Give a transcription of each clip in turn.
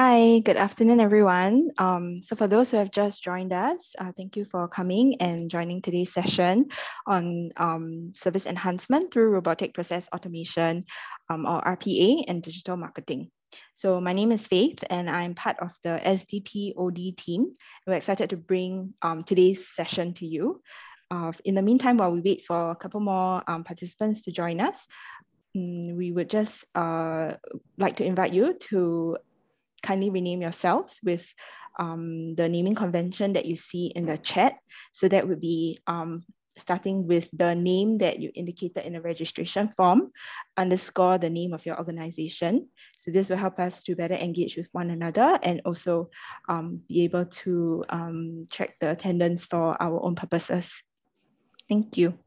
Hi, good afternoon, everyone. Um, so for those who have just joined us, uh, thank you for coming and joining today's session on um, service enhancement through robotic process automation um, or RPA and digital marketing. So my name is Faith and I'm part of the SDP OD team. We're excited to bring um, today's session to you. Uh, in the meantime, while we wait for a couple more um, participants to join us, mm, we would just uh, like to invite you to kindly rename yourselves with um, the naming convention that you see in the chat. So that would be um, starting with the name that you indicated in the registration form, underscore the name of your organization. So this will help us to better engage with one another and also um, be able to um, track the attendance for our own purposes. Thank you.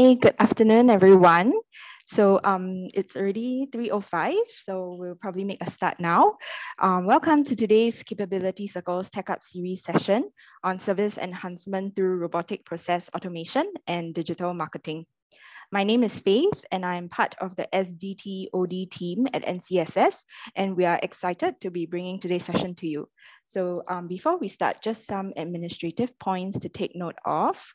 Hi, good afternoon, everyone. So um, it's already 3.05, so we'll probably make a start now. Um, welcome to today's Capability Circles Tech Up series session on service enhancement through robotic process automation and digital marketing. My name is Faith, and I'm part of the SDT OD team at NCSS, and we are excited to be bringing today's session to you. So um, before we start, just some administrative points to take note of.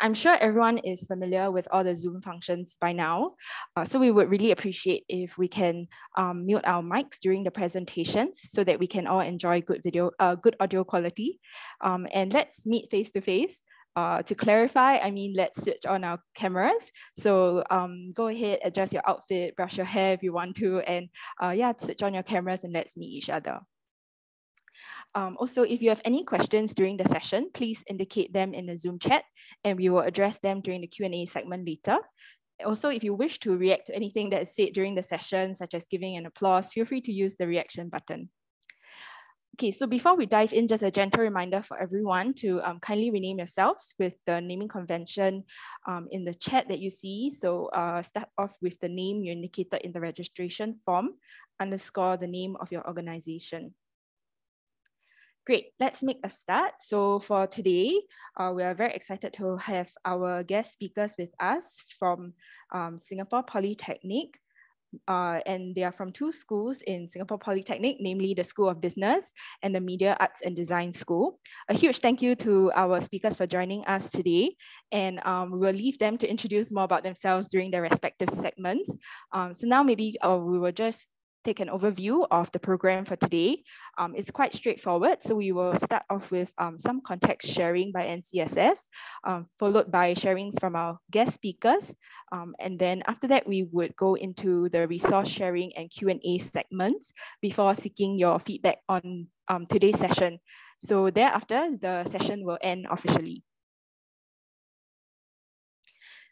I'm sure everyone is familiar with all the Zoom functions by now. Uh, so we would really appreciate if we can um, mute our mics during the presentations so that we can all enjoy good video, uh, good audio quality. Um, and let's meet face to face. Uh, to clarify, I mean, let's switch on our cameras. So um, go ahead, adjust your outfit, brush your hair if you want to, and uh, yeah, switch on your cameras and let's meet each other. Um, also, if you have any questions during the session, please indicate them in the Zoom chat and we will address them during the Q&A segment later. Also, if you wish to react to anything that is said during the session, such as giving an applause, feel free to use the reaction button. Okay, so before we dive in, just a gentle reminder for everyone to um, kindly rename yourselves with the naming convention um, in the chat that you see. So uh, start off with the name you indicated in the registration form, underscore the name of your organization. Great, let's make a start. So for today, uh, we are very excited to have our guest speakers with us from um, Singapore Polytechnic. Uh, and they are from two schools in Singapore Polytechnic, namely the School of Business and the Media Arts and Design School. A huge thank you to our speakers for joining us today. And um, we will leave them to introduce more about themselves during their respective segments. Um, so now maybe uh, we will just take an overview of the program for today. Um, it's quite straightforward. So we will start off with um, some context sharing by NCSS, um, followed by sharings from our guest speakers. Um, and then after that, we would go into the resource sharing and Q&A segments before seeking your feedback on um, today's session. So thereafter, the session will end officially.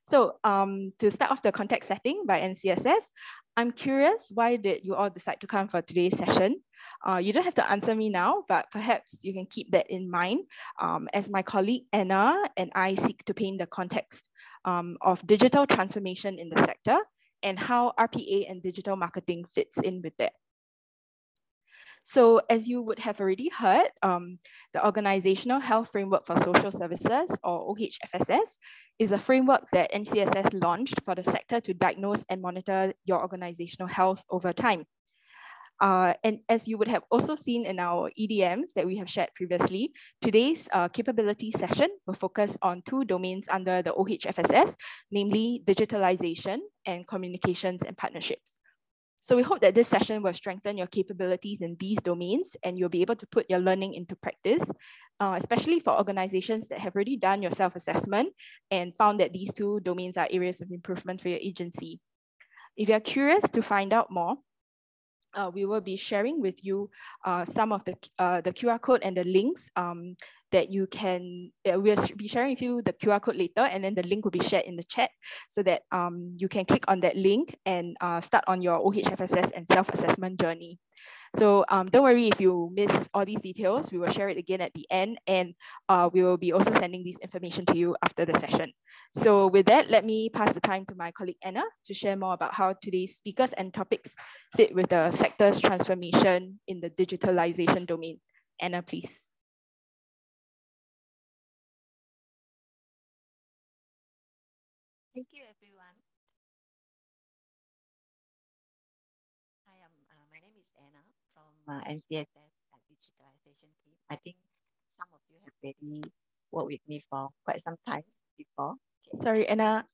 So um, to start off the context setting by NCSS, I'm curious, why did you all decide to come for today's session? Uh, you don't have to answer me now, but perhaps you can keep that in mind um, as my colleague Anna and I seek to paint the context um, of digital transformation in the sector and how RPA and digital marketing fits in with that. So as you would have already heard, um, the Organizational Health Framework for Social Services, or OHFSS, is a framework that NCSS launched for the sector to diagnose and monitor your organizational health over time. Uh, and as you would have also seen in our EDMs that we have shared previously, today's uh, capability session will focus on two domains under the OHFSS, namely digitalization and communications and partnerships. So we hope that this session will strengthen your capabilities in these domains and you'll be able to put your learning into practice, uh, especially for organizations that have already done your self-assessment and found that these two domains are areas of improvement for your agency. If you're curious to find out more, uh, we will be sharing with you uh, some of the, uh, the QR code and the links um, that you can, uh, we'll be sharing with you the QR code later and then the link will be shared in the chat so that um, you can click on that link and uh, start on your OHFSS and self-assessment journey. So um, don't worry if you miss all these details, we will share it again at the end and uh, we will be also sending this information to you after the session. So with that, let me pass the time to my colleague Anna to share more about how today's speakers and topics fit with the sector's transformation in the digitalization domain. Anna, please. Uh, NCSS Digitalization Team. I think some of you have already worked with me for quite some time before. Okay. Sorry, Anna,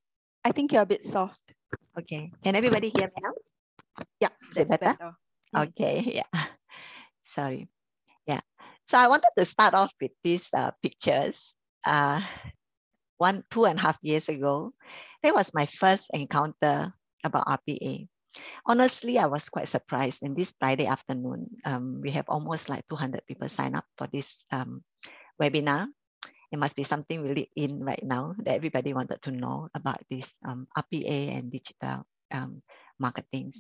I think you're a bit soft. Okay, can everybody hear me now? Yeah, it better? better. Okay, yeah. Sorry. Yeah. So I wanted to start off with these uh, pictures. Uh, one, two and a half years ago, that was my first encounter about RPA. Honestly, I was quite surprised. In this Friday afternoon, um, we have almost like 200 people sign up for this um, webinar. It must be something really in right now that everybody wanted to know about this um, RPA and digital um, marketing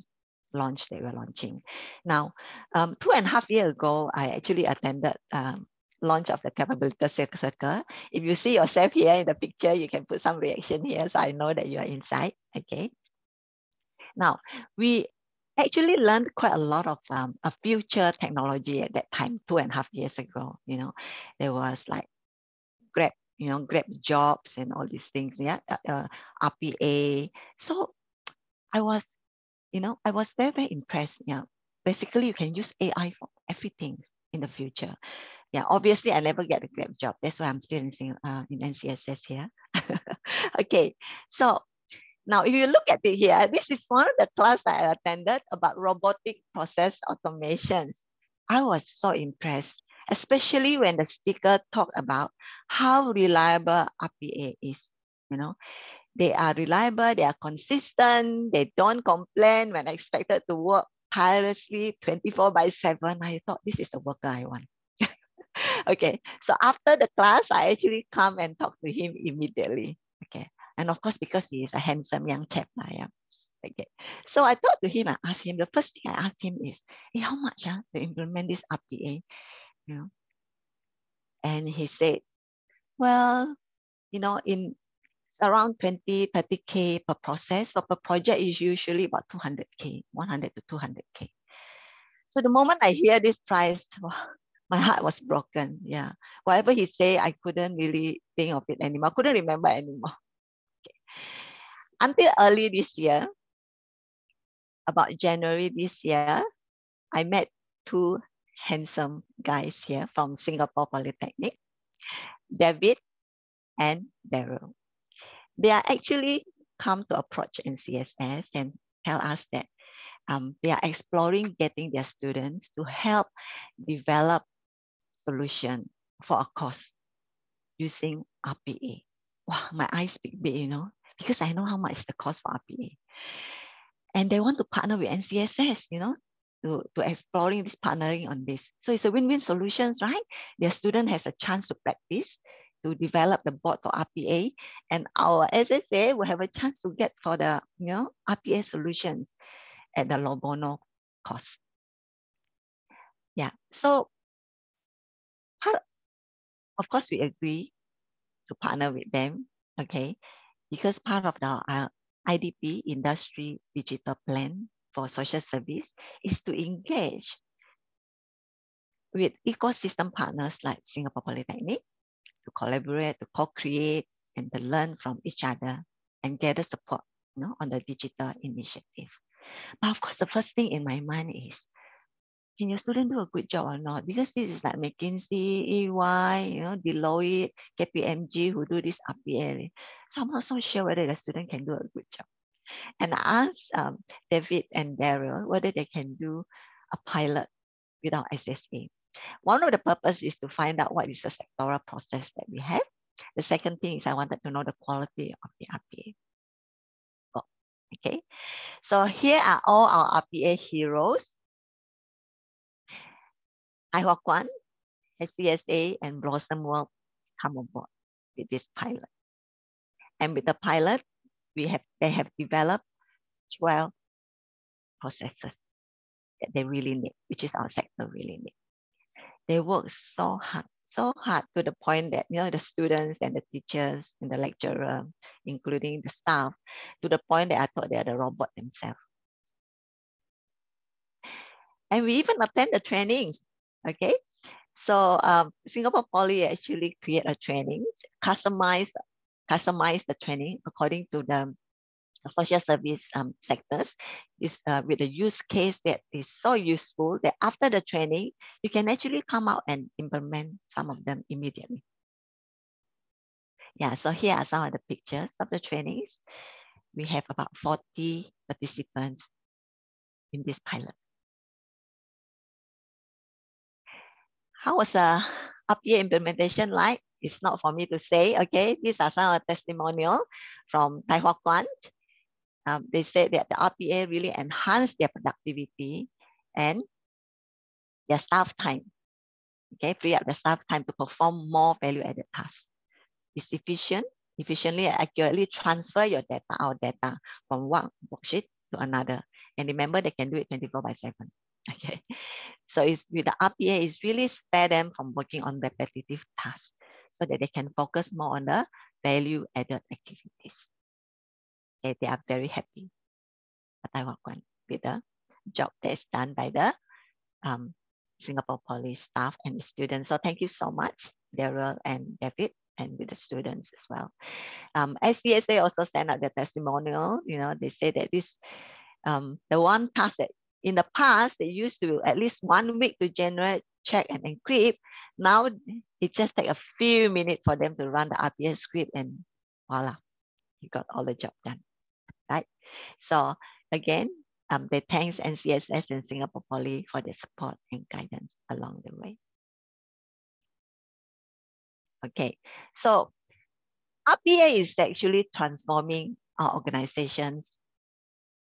launch that we're launching. Now, um, two and a half year ago, I actually attended um, launch of the capability circle. If you see yourself here in the picture, you can put some reaction here. So I know that you are inside, okay? Now, we actually learned quite a lot of um, a future technology at that time, two and a half years ago. You know, there was like Grab, you know, Grab jobs and all these things, yeah, uh, uh RPA. So I was, you know, I was very, very impressed. Yeah, basically you can use AI for everything in the future. Yeah, obviously I never get a Grab job. That's why I'm still in, uh, in NCSS here. okay, so now, if you look at it here, this is one of the class that I attended about robotic process automations. I was so impressed, especially when the speaker talked about how reliable RPA is. You know, they are reliable, they are consistent, they don't complain when expected to work tirelessly 24 by 7. I thought this is the worker I want. okay, so after the class, I actually come and talk to him immediately. Okay, and of course, because he is a handsome young chap, yeah. Okay. So I talked to him, I asked him, the first thing I asked him is, hey, how much uh, to implement this RPA? You know? And he said, well, you know, in around 20, 30K per process. So per project is usually about 200K, 100 to 200K. So the moment I hear this price, my heart was broken. Yeah. Whatever he say, I couldn't really think of it anymore. I couldn't remember anymore. Until early this year, about January this year, I met two handsome guys here from Singapore Polytechnic, David and Daryl. They are actually come to approach NCSS and tell us that um, they are exploring getting their students to help develop solution for a course using RPA. Wow, my eyes big, big, you know because I know how much the cost for RPA. And they want to partner with NCSS, you know, to, to exploring this partnering on this. So it's a win-win solutions, right? Their student has a chance to practice, to develop the board for RPA, and our SSA will have a chance to get for the you know RPA solutions at the low bono cost. Yeah, so part, of course we agree to partner with them, okay? Because part of the uh, IDP industry digital plan for social service is to engage with ecosystem partners like Singapore Polytechnic to collaborate, to co-create, and to learn from each other and gather support you know, on the digital initiative. But of course, the first thing in my mind is can your student do a good job or not? Because this is like McKinsey, EY, you know, Deloitte, KPMG who do this RPA. So I'm not so sure whether the student can do a good job. And I asked um, David and Daryl whether they can do a pilot without SSA. One of the purpose is to find out what is the sectoral process that we have. The second thing is I wanted to know the quality of the RPA. Oh, okay, so here are all our RPA heroes Thye Hua Kwan, SDSA, and Blossom World come on board with this pilot. And with the pilot, we have they have developed 12 processes that they really need, which is our sector really need. They work so hard, so hard to the point that you know the students and the teachers and the lecturer, including the staff, to the point that I thought they are the robot themselves. And we even attend the trainings Okay, so um, Singapore Poly actually create a training, customize, customize the training according to the social service um, sectors is uh, with a use case that is so useful that after the training, you can actually come out and implement some of them immediately. Yeah, so here are some of the pictures of the trainings. We have about 40 participants in this pilot. How was the RPA implementation like? It's not for me to say, okay? These are some of the testimonial from Thye Hua Kwan. Um, they said that the RPA really enhanced their productivity and their staff time. Okay, free up the staff time to perform more value-added tasks. It's efficient, efficiently and accurately transfer your data, our data, from one worksheet to another. And remember, they can do it 24 by 7. Okay. So it's with the RPA, it's really spare them from working on repetitive tasks so that they can focus more on the value added activities. Okay, they are very happy. With the job that is done by the um, Singapore Poly staff and students. So thank you so much, Daryl and David, and with the students as well. Um, SDSA also sent out the testimonial. You know, they say that this, um, the one task that in the past, they used to at least one week to generate, check, and encrypt. Now it just takes a few minutes for them to run the RPA script and voila, you got all the job done, right? So again, um, they thanks NCSS and Singapore Poly for their support and guidance along the way. Okay, so RPA is actually transforming our organizations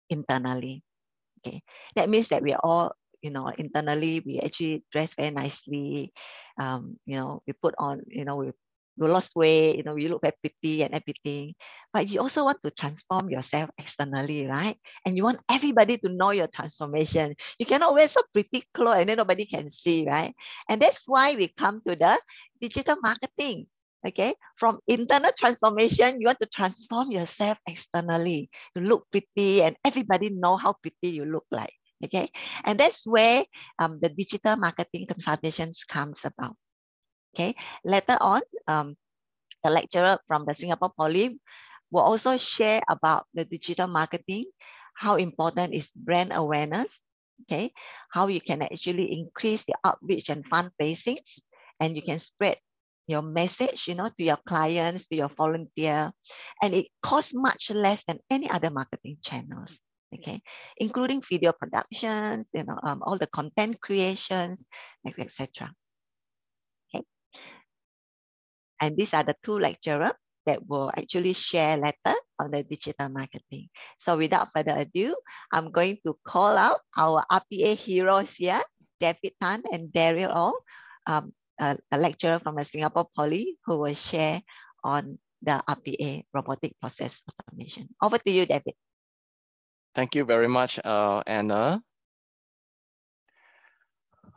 internally. Okay, that means that we are all, you know, internally we actually dress very nicely. Um, you know, we put on, you know, we you lost weight, you know, we look very pretty and everything. But you also want to transform yourself externally, right? And you want everybody to know your transformation. You cannot wear so pretty clothes and then nobody can see, right? And that's why we come to the digital marketing. Okay, from internal transformation, you want to transform yourself externally. You look pretty and everybody know how pretty you look like. Okay, and that's where um, the digital marketing consultations comes about. Okay, later on, um, the lecturer from the Singapore Poly will also share about the digital marketing, how important is brand awareness, okay, how you can actually increase your outreach and fundraisings, and you can spread your message, you know, to your clients, to your volunteer, and it costs much less than any other marketing channels. Okay, including video productions, you know, um, all the content creations, etc. Okay, and these are the two lecturers that will actually share later on the digital marketing. So without further ado, I'm going to call out our RPA heroes here, David Tan and Daryl Au, um, a, a lecturer from the Singapore Poly who will share on the RPA, robotic process automation. Over to you, David. Thank you very much, uh, Anna.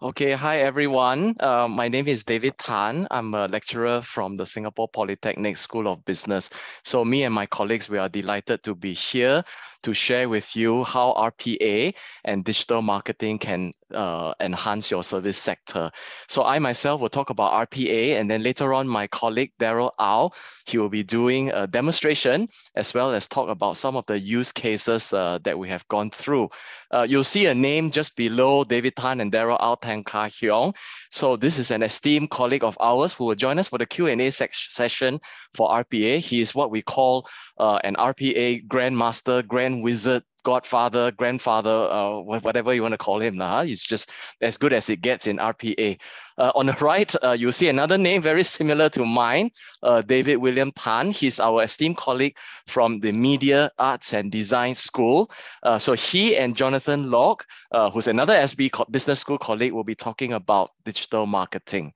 Okay, hi everyone. Uh, my name is David Tan. I'm a lecturer from the Singapore Polytechnic School of Business. So me and my colleagues, we are delighted to be here to share with you how RPA and digital marketing can uh, enhance your service sector. So I myself will talk about RPA and then later on my colleague Daryl Au, he will be doing a demonstration as well as talk about some of the use cases uh, that we have gone through. Uh, you'll see a name just below David Tan and Daryl Au Tan Ka Hyong. So this is an esteemed colleague of ours who will join us for the Q&A session for RPA. He is what we call uh, an RPA Grandmaster, Grand Wizard, godfather, grandfather, uh, whatever you want to call him. Uh, he's just as good as it gets in RPA. Uh, on the right, uh, you see another name very similar to mine, uh, David William Tan. He's our esteemed colleague from the Media Arts and Design School. Uh, so he and Jonathan Locke, uh, who's another SP Business School colleague, will be talking about digital marketing.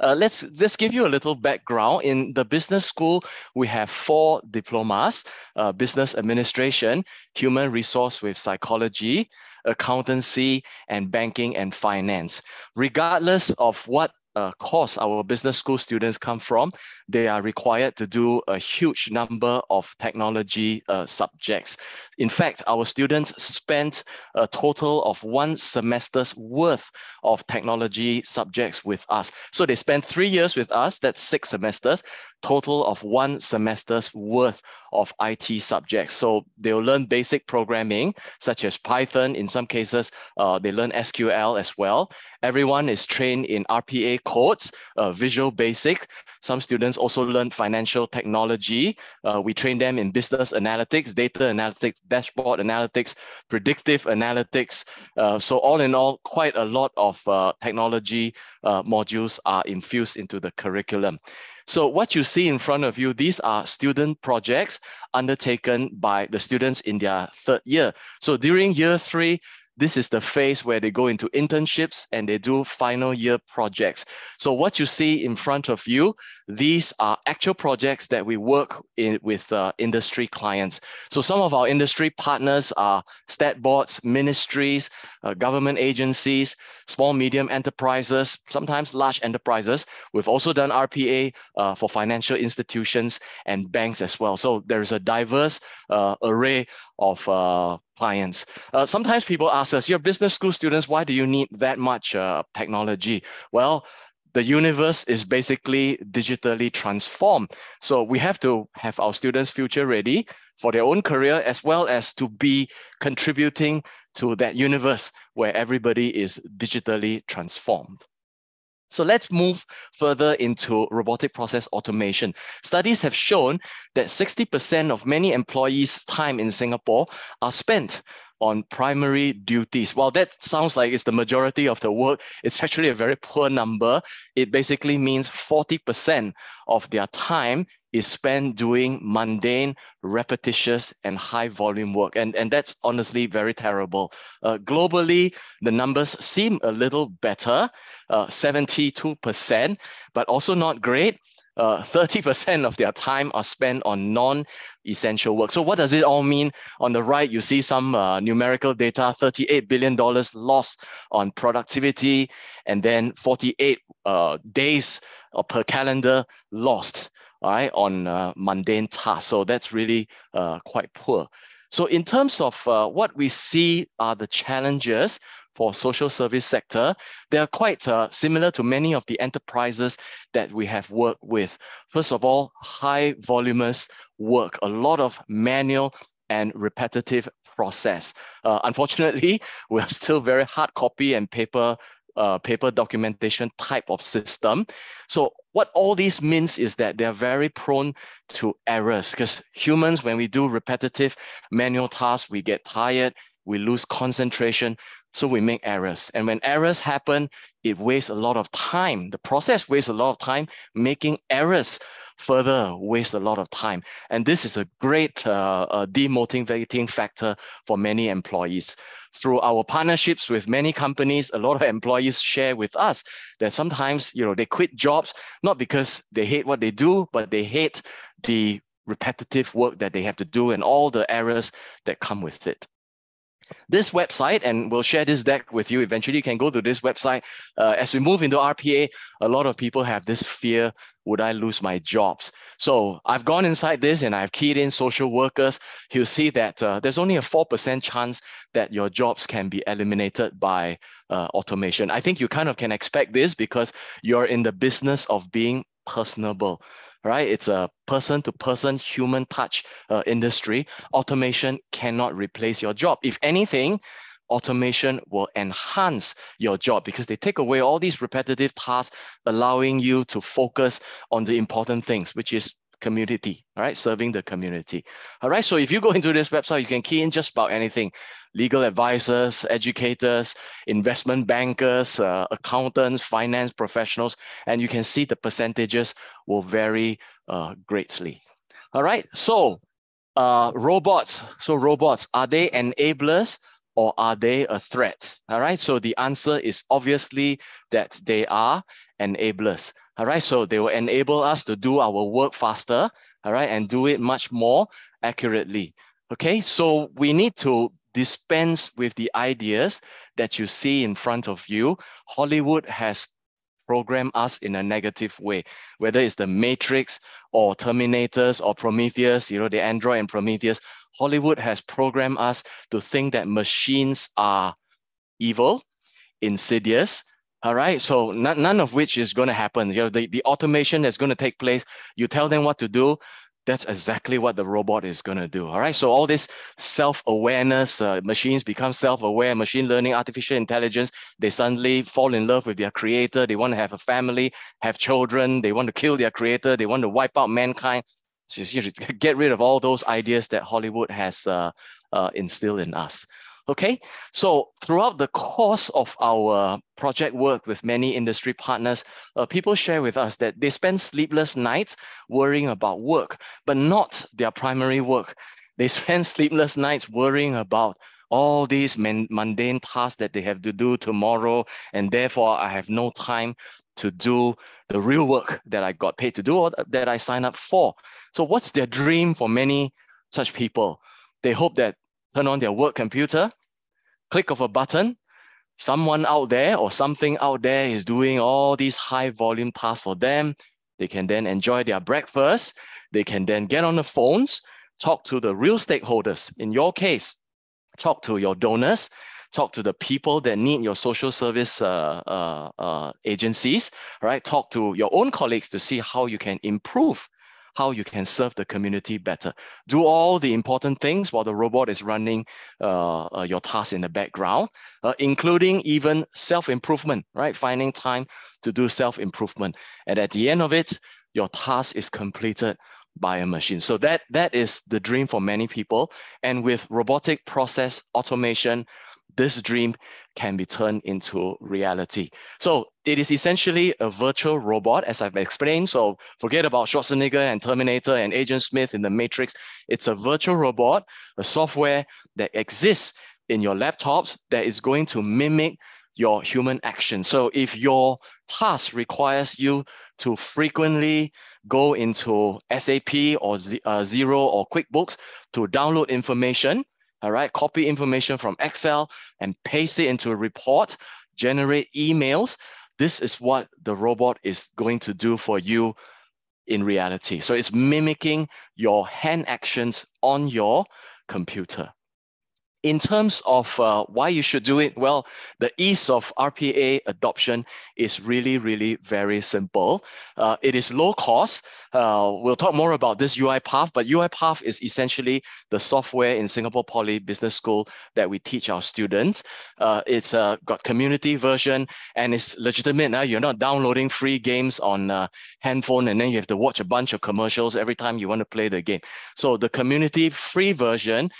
Uh, let's just give you a little background. In the business school, we have four diplomas, uh, business administration, human resource with psychology, accountancy, and banking and finance. Regardless of what uh, course our business school students come from, they are required to do a huge number of technology uh, subjects. In fact, our students spent a total of one semester's worth of technology subjects with us. So they spent three years with us, that's six semesters, total of one semester's worth of IT subjects. So they'll learn basic programming, such as Python. In some cases, uh, they learn SQL as well. Everyone is trained in RPA codes, uh, Visual Basic. Some students also learn financial technology. Uh, we train them in business analytics, data analytics, dashboard analytics, predictive analytics. Uh, so all in all, quite a lot of uh, technology uh, modules are infused into the curriculum. So what you see in front of you, these are student projects undertaken by the students in their third year. So during year three, this is the phase where they go into internships and they do final year projects. So what you see in front of you, these are actual projects that we work in with uh, industry clients. So some of our industry partners are stat boards, ministries, uh, government agencies, small, medium enterprises, sometimes large enterprises. We've also done RPA uh, for financial institutions and banks as well. So there's a diverse uh, array of uh, clients. Uh, sometimes people ask us, you're business school students, why do you need that much uh, technology? Well, the universe is basically digitally transformed. So we have to have our students future ready for their own career as well as to be contributing to that universe where everybody is digitally transformed. So let's move further into robotic process automation. Studies have shown that 60% of many employees' time in Singapore are spent on primary duties. While that sounds like it's the majority of the work, it's actually a very poor number. It basically means 40% of their time is spent doing mundane, repetitious, and high volume work. And, and that's honestly very terrible. Uh, globally, the numbers seem a little better, uh, 72%, but also not great. 30% uh, of their time are spent on non-essential work. So what does it all mean? On the right, you see some uh, numerical data, $38 billion lost on productivity, and then 48 uh, days uh, per calendar lost right, on uh, mundane tasks. So that's really uh, quite poor. So in terms of what we see are the challenges for social service sector, they are quite uh, similar to many of the enterprises that we have worked with. First of all, high voluminous work, a lot of manual and repetitive process. Uh, unfortunately, we're still very hard copy and paper uh, paper documentation type of system. So what all this means is that they're very prone to errors because humans, when we do repetitive manual tasks, we get tired, we lose concentration. So we make errors. And when errors happen, it wastes a lot of time. The process wastes a lot of time. Making errors further wastes a lot of time. And this is a great uh, uh, demotivating factor for many employees. Through our partnerships with many companies, a lot of employees share with us that sometimes you know they quit jobs not because they hate what they do, but they hate the repetitive work that they have to do and all the errors that come with it this website, and we'll share this deck with you. Eventually, you can go to this website. Uh, as we move into RPA, a lot of people have this fear, would I lose my jobs? So I've gone inside this and I've keyed in social workers. You'll see that uh, there's only a 4% chance that your jobs can be eliminated by uh, automation. I think you kind of can expect this because you're in the business of being personable right? It's a person to person human touch uh, industry. Automation cannot replace your job. If anything, automation will enhance your job because they take away all these repetitive tasks, allowing you to focus on the important things, which is community, all right, serving the community. All right, so if you go into this website, you can key in just about anything. Legal advisors, educators, investment bankers, uh, accountants, finance professionals, and you can see the percentages will vary uh, greatly. All right, so uh, robots. So robots, are they enablers or are they a threat? All right, so the answer is obviously that they are enablers. All right, so they will enable us to do our work faster, all right, and do it much more accurately. Okay, so we need to dispense with the ideas that you see in front of you. Hollywood has programmed us in a negative way, whether it's the Matrix or Terminators or Prometheus, you know, the Android and Prometheus. Hollywood has programmed us to think that machines are evil, insidious, all right, so none, none of which is going to happen. You know, the, the automation that's going to take place, you tell them what to do, that's exactly what the robot is going to do. All right, so all this self-awareness, uh, machines become self-aware, machine learning, artificial intelligence, they suddenly fall in love with their creator. They want to have a family, have children. They want to kill their creator. They want to wipe out mankind. So you get rid of all those ideas that Hollywood has uh, uh, instilled in us. Okay, so throughout the course of our project work with many industry partners, uh, people share with us that they spend sleepless nights worrying about work, but not their primary work. They spend sleepless nights worrying about all these mundane tasks that they have to do tomorrow, and therefore I have no time to do the real work that I got paid to do or that I signed up for. So what's their dream for many such people? They hope that turn on their work computer, click of a button, someone out there or something out there is doing all these high volume tasks for them. They can then enjoy their breakfast. They can then get on the phones, talk to the real stakeholders. In your case, talk to your donors, talk to the people that need your social service uh, uh, uh, agencies, right? Talk to your own colleagues to see how you can improve how you can serve the community better. Do all the important things while the robot is running uh, uh, your tasks in the background, uh, including even self-improvement, right? Finding time to do self-improvement. And at the end of it, your task is completed by a machine. So that, that is the dream for many people. And with robotic process automation, this dream can be turned into reality. So it is essentially a virtual robot, as I've explained. So forget about Schwarzenegger and Terminator and Agent Smith in the Matrix. It's a virtual robot, a software that exists in your laptops that is going to mimic your human action. So if your task requires you to frequently go into SAP or uh, Xero or QuickBooks to download information, all right, copy information from Excel and paste it into a report, generate emails. This is what the robot is going to do for you in reality. So it's mimicking your hand actions on your computer in terms of uh, why you should do it, well, the ease of RPA adoption is really, really very simple. Uh, it is low cost. Uh, we'll talk more about this UiPath, but UiPath is essentially the software in Singapore Poly Business School that we teach our students. Uh, it's uh, got community version and it's legitimate. Uh, you're not downloading free games on handphone and then you have to watch a bunch of commercials every time you want to play the game. So the community free version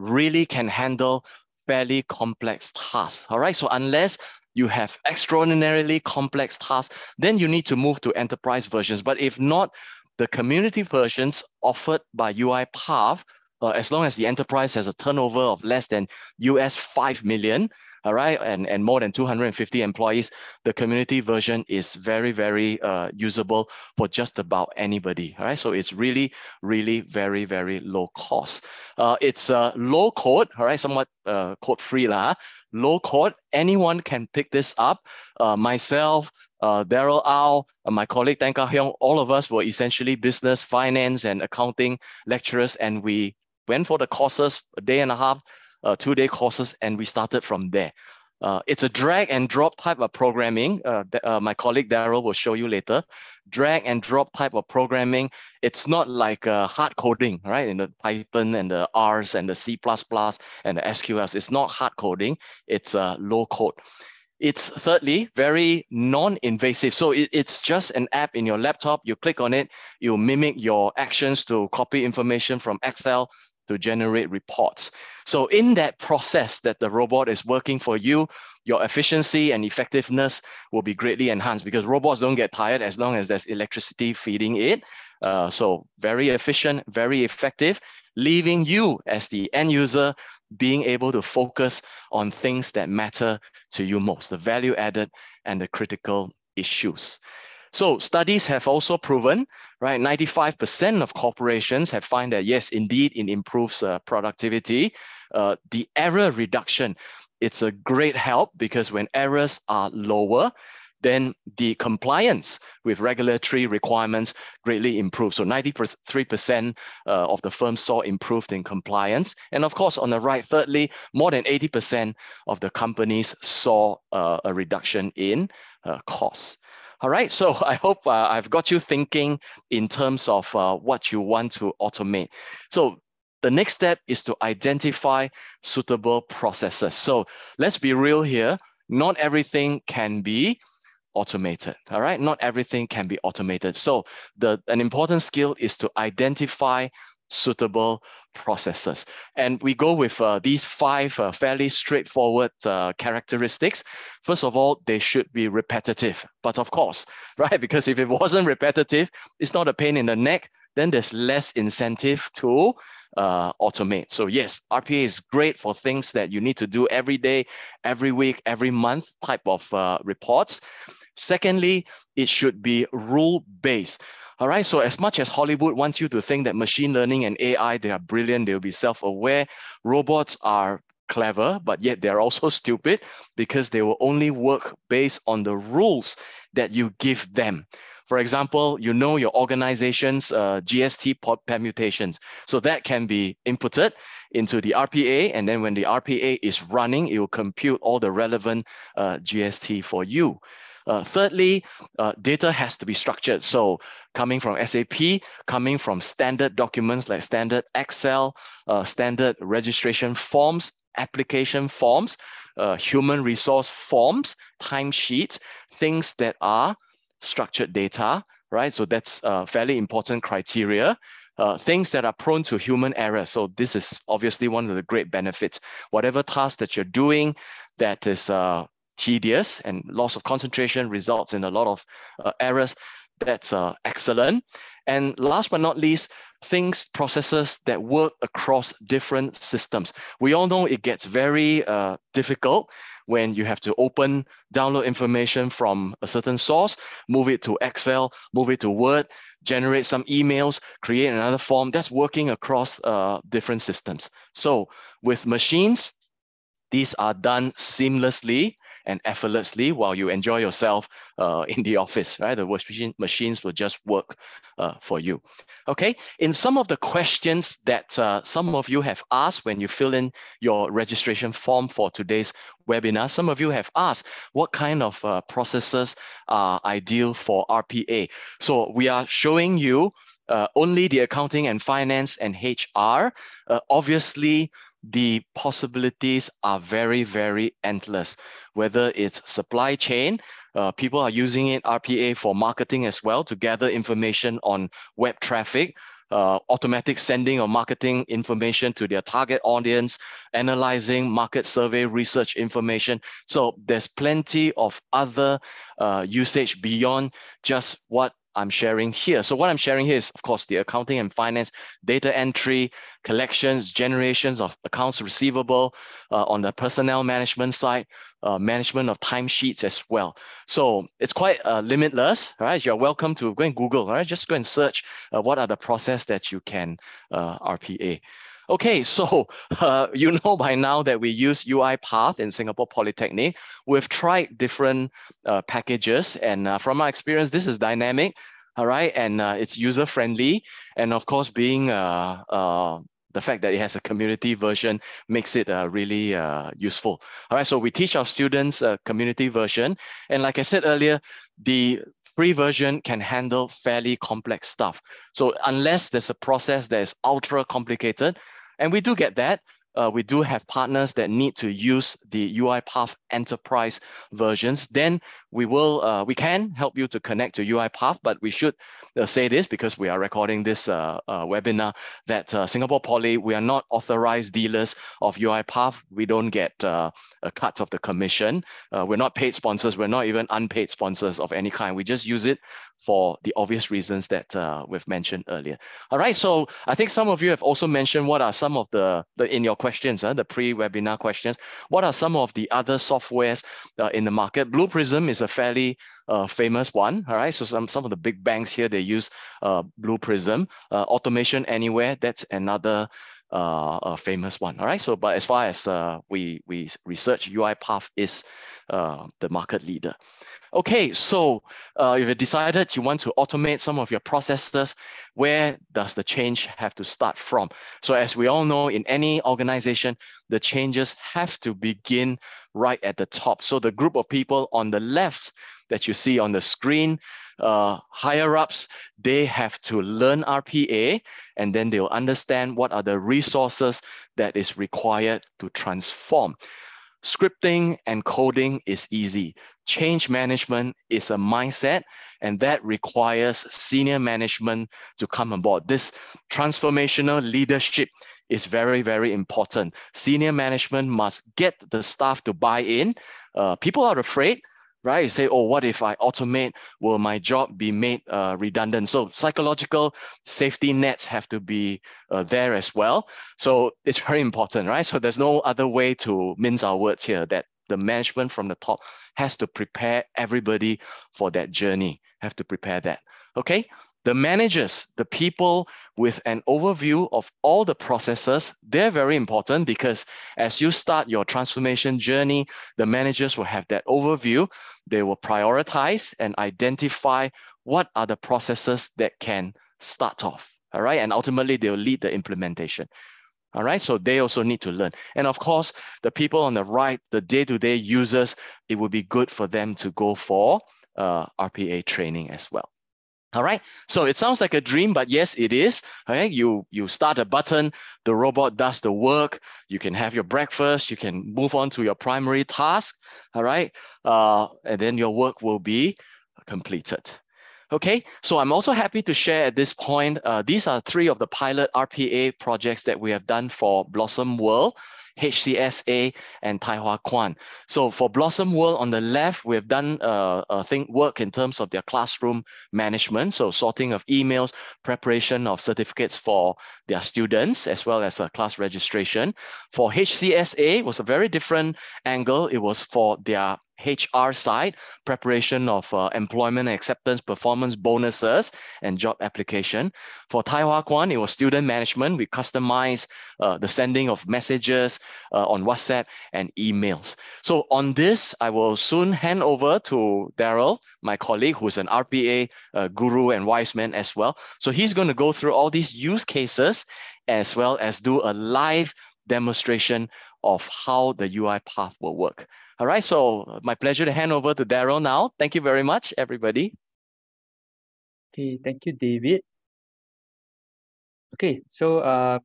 really can handle fairly complex tasks. All right. So unless you have extraordinarily complex tasks, then you need to move to enterprise versions. But if not, the community versions offered by UiPath, uh, as long as the enterprise has a turnover of less than US 5 million, all right, and, and more than 250 employees, the community version is very, very uh, usable for just about anybody, all right? So it's really, really very, very low cost. Uh, it's uh, low code, all right, somewhat uh, code free, lah. low code, anyone can pick this up. Uh, myself, uh, Daryl Au, uh, my colleague Tan Ka all of us were essentially business, finance, and accounting lecturers, and we went for the courses a day and a half uh, two-day courses, and we started from there. Uh, it's a drag and drop type of programming. Uh, uh, my colleague Daryl will show you later. Drag and drop type of programming. It's not like uh, hard coding, right? In the Python and the R's and the C++ and the SQLs. It's not hard coding. It's uh, low code. It's thirdly, very non-invasive. So it, it's just an app in your laptop. You click on it, you mimic your actions to copy information from Excel to generate reports. So in that process that the robot is working for you, your efficiency and effectiveness will be greatly enhanced because robots don't get tired as long as there's electricity feeding it. Uh, so very efficient, very effective, leaving you as the end user being able to focus on things that matter to you most, the value added and the critical issues. So studies have also proven, right, 95% of corporations have found that yes, indeed, it improves uh, productivity. Uh, the error reduction, it's a great help because when errors are lower, then the compliance with regulatory requirements greatly improves. So 93% uh, of the firms saw improved in compliance. And of course, on the right, thirdly, more than 80% of the companies saw uh, a reduction in uh, costs. All right, so I hope uh, I've got you thinking in terms of uh, what you want to automate. So the next step is to identify suitable processes. So let's be real here. Not everything can be automated, all right? Not everything can be automated. So the an important skill is to identify suitable processes. And we go with uh, these five uh, fairly straightforward uh, characteristics. First of all, they should be repetitive, but of course, right? Because if it wasn't repetitive, it's not a pain in the neck then there's less incentive to uh, automate. So yes, RPA is great for things that you need to do every day, every week, every month type of uh, reports. Secondly, it should be rule-based. All right, so as much as Hollywood wants you to think that machine learning and AI, they are brilliant, they'll be self-aware, robots are clever, but yet they're also stupid because they will only work based on the rules that you give them. For example, you know your organization's uh, GST permutations. So that can be inputted into the RPA. And then when the RPA is running, it will compute all the relevant uh, GST for you. Uh, thirdly, uh, data has to be structured. So coming from SAP, coming from standard documents like standard Excel, uh, standard registration forms, application forms, uh, human resource forms, timesheets, things that are structured data, right? So that's a fairly important criteria. Uh, things that are prone to human error. So this is obviously one of the great benefits. Whatever task that you're doing that is uh, tedious and loss of concentration results in a lot of uh, errors, that's uh, excellent. And last but not least, things, processes that work across different systems. We all know it gets very uh, difficult when you have to open, download information from a certain source, move it to Excel, move it to Word, generate some emails, create another form. That's working across uh, different systems. So with machines, these are done seamlessly and effortlessly while you enjoy yourself uh, in the office, right? The machine, machines will just work uh, for you. Okay, in some of the questions that uh, some of you have asked when you fill in your registration form for today's webinar, some of you have asked what kind of uh, processes are ideal for RPA. So we are showing you uh, only the accounting and finance and HR. Uh, obviously, the possibilities are very, very endless. Whether it's supply chain, uh, people are using it RPA for marketing as well to gather information on web traffic, uh, automatic sending of marketing information to their target audience, analyzing market survey research information. So there's plenty of other uh, usage beyond just what I'm sharing here. So what I'm sharing here is, of course, the accounting and finance, data entry, collections, generations of accounts receivable uh, on the personnel management side, uh, management of timesheets as well. So it's quite uh, limitless, right? You're welcome to go and Google, right? Just go and search uh, what are the process that you can uh, RPA. Okay, so uh, you know by now that we use UiPath in Singapore Polytechnic. We've tried different uh, packages, and uh, from my experience, this is dynamic, all right, and uh, it's user friendly, and of course, being uh, uh, the fact that it has a community version makes it really useful. All right, so we teach our students a community version, and like I said earlier, the free version can handle fairly complex stuff. So unless there's a process that is ultra complicated, and we do get that. Uh, we do have partners that need to use the UiPath enterprise versions. Then we will, uh, we can help you to connect to UiPath, but we should uh, say this because we are recording this uh, uh, webinar that uh, Singapore Poly, we are not authorized dealers of UiPath. We don't get a cut of the commission. we're not paid sponsors. We're not even unpaid sponsors of any kind. We just use it for the obvious reasons that uh, we've mentioned earlier. All right, so I think some of you have also mentioned what are some of the, the in your questions, uh, the pre-webinar questions, what are some of the other softwares uh, in the market? Blue Prism is a fairly uh, famous one, all right? So some, some of the big banks here, they use uh, Blue Prism. Uh, Automation Anywhere, that's another uh, famous one. All right. So, but as far as uh, we we research, UiPath is uh, the market leader. Okay, so uh, if you decided you want to automate some of your processes, where does the change have to start from? So as we all know, in any organization, the changes have to begin right at the top. So the group of people on the left that you see on the screen, uh, higher ups, they have to learn RPA and then they'll understand what are the resources that is required to transform. Scripting and coding is easy. Change management is a mindset, and that requires senior management to come aboard. This transformational leadership is very, very important. Senior management must get the staff to buy in. Uh, people are afraid, right? You say, oh, what if I automate? Will my job be made uh, redundant? So psychological safety nets have to be uh, there as well. So it's very important, right? So there's no other way to mince our words here that the management from the top has to prepare everybody for that journey, have to prepare that, okay? The managers, the people with an overview of all the processes, they're very important because as you start your transformation journey, the managers will have that overview. They will prioritize and identify what are the processes that can start off. All right. And ultimately, they'll lead the implementation. All right, so they also need to learn. And of course, the people on the right, the day-to-day -day users, it would be good for them to go for uh, RPA training as well. All right, so it sounds like a dream, but yes, it is. Okay, you you start a button, the robot does the work. You can have your breakfast. You can move on to your primary task. All right, uh, and then your work will be completed. Okay, so I'm also happy to share at this point, uh, these are three of the pilot RPA projects that we have done for Blossom World. HCSA, and Thye Hua Kwan. So for Blossom World on the left, we've done uh, a thing work in terms of their classroom management. So sorting of emails, preparation of certificates for their students, as well as a class registration. For HCSA was a very different angle. It was for their HR side, preparation of uh, employment acceptance, performance bonuses, and job application. For Thye Hua Kwan, it was student management. We customized uh, the sending of messages uh, on WhatsApp and emails. So on this, I will soon hand over to Daryl, my colleague, who's an RPA uh, guru and wise man as well. So he's going to go through all these use cases as well as do a live demonstration of how the UiPath will work. All right, so my pleasure to hand over to Daryl now. Thank you very much, everybody. Okay, thank you, David. Okay, so uh,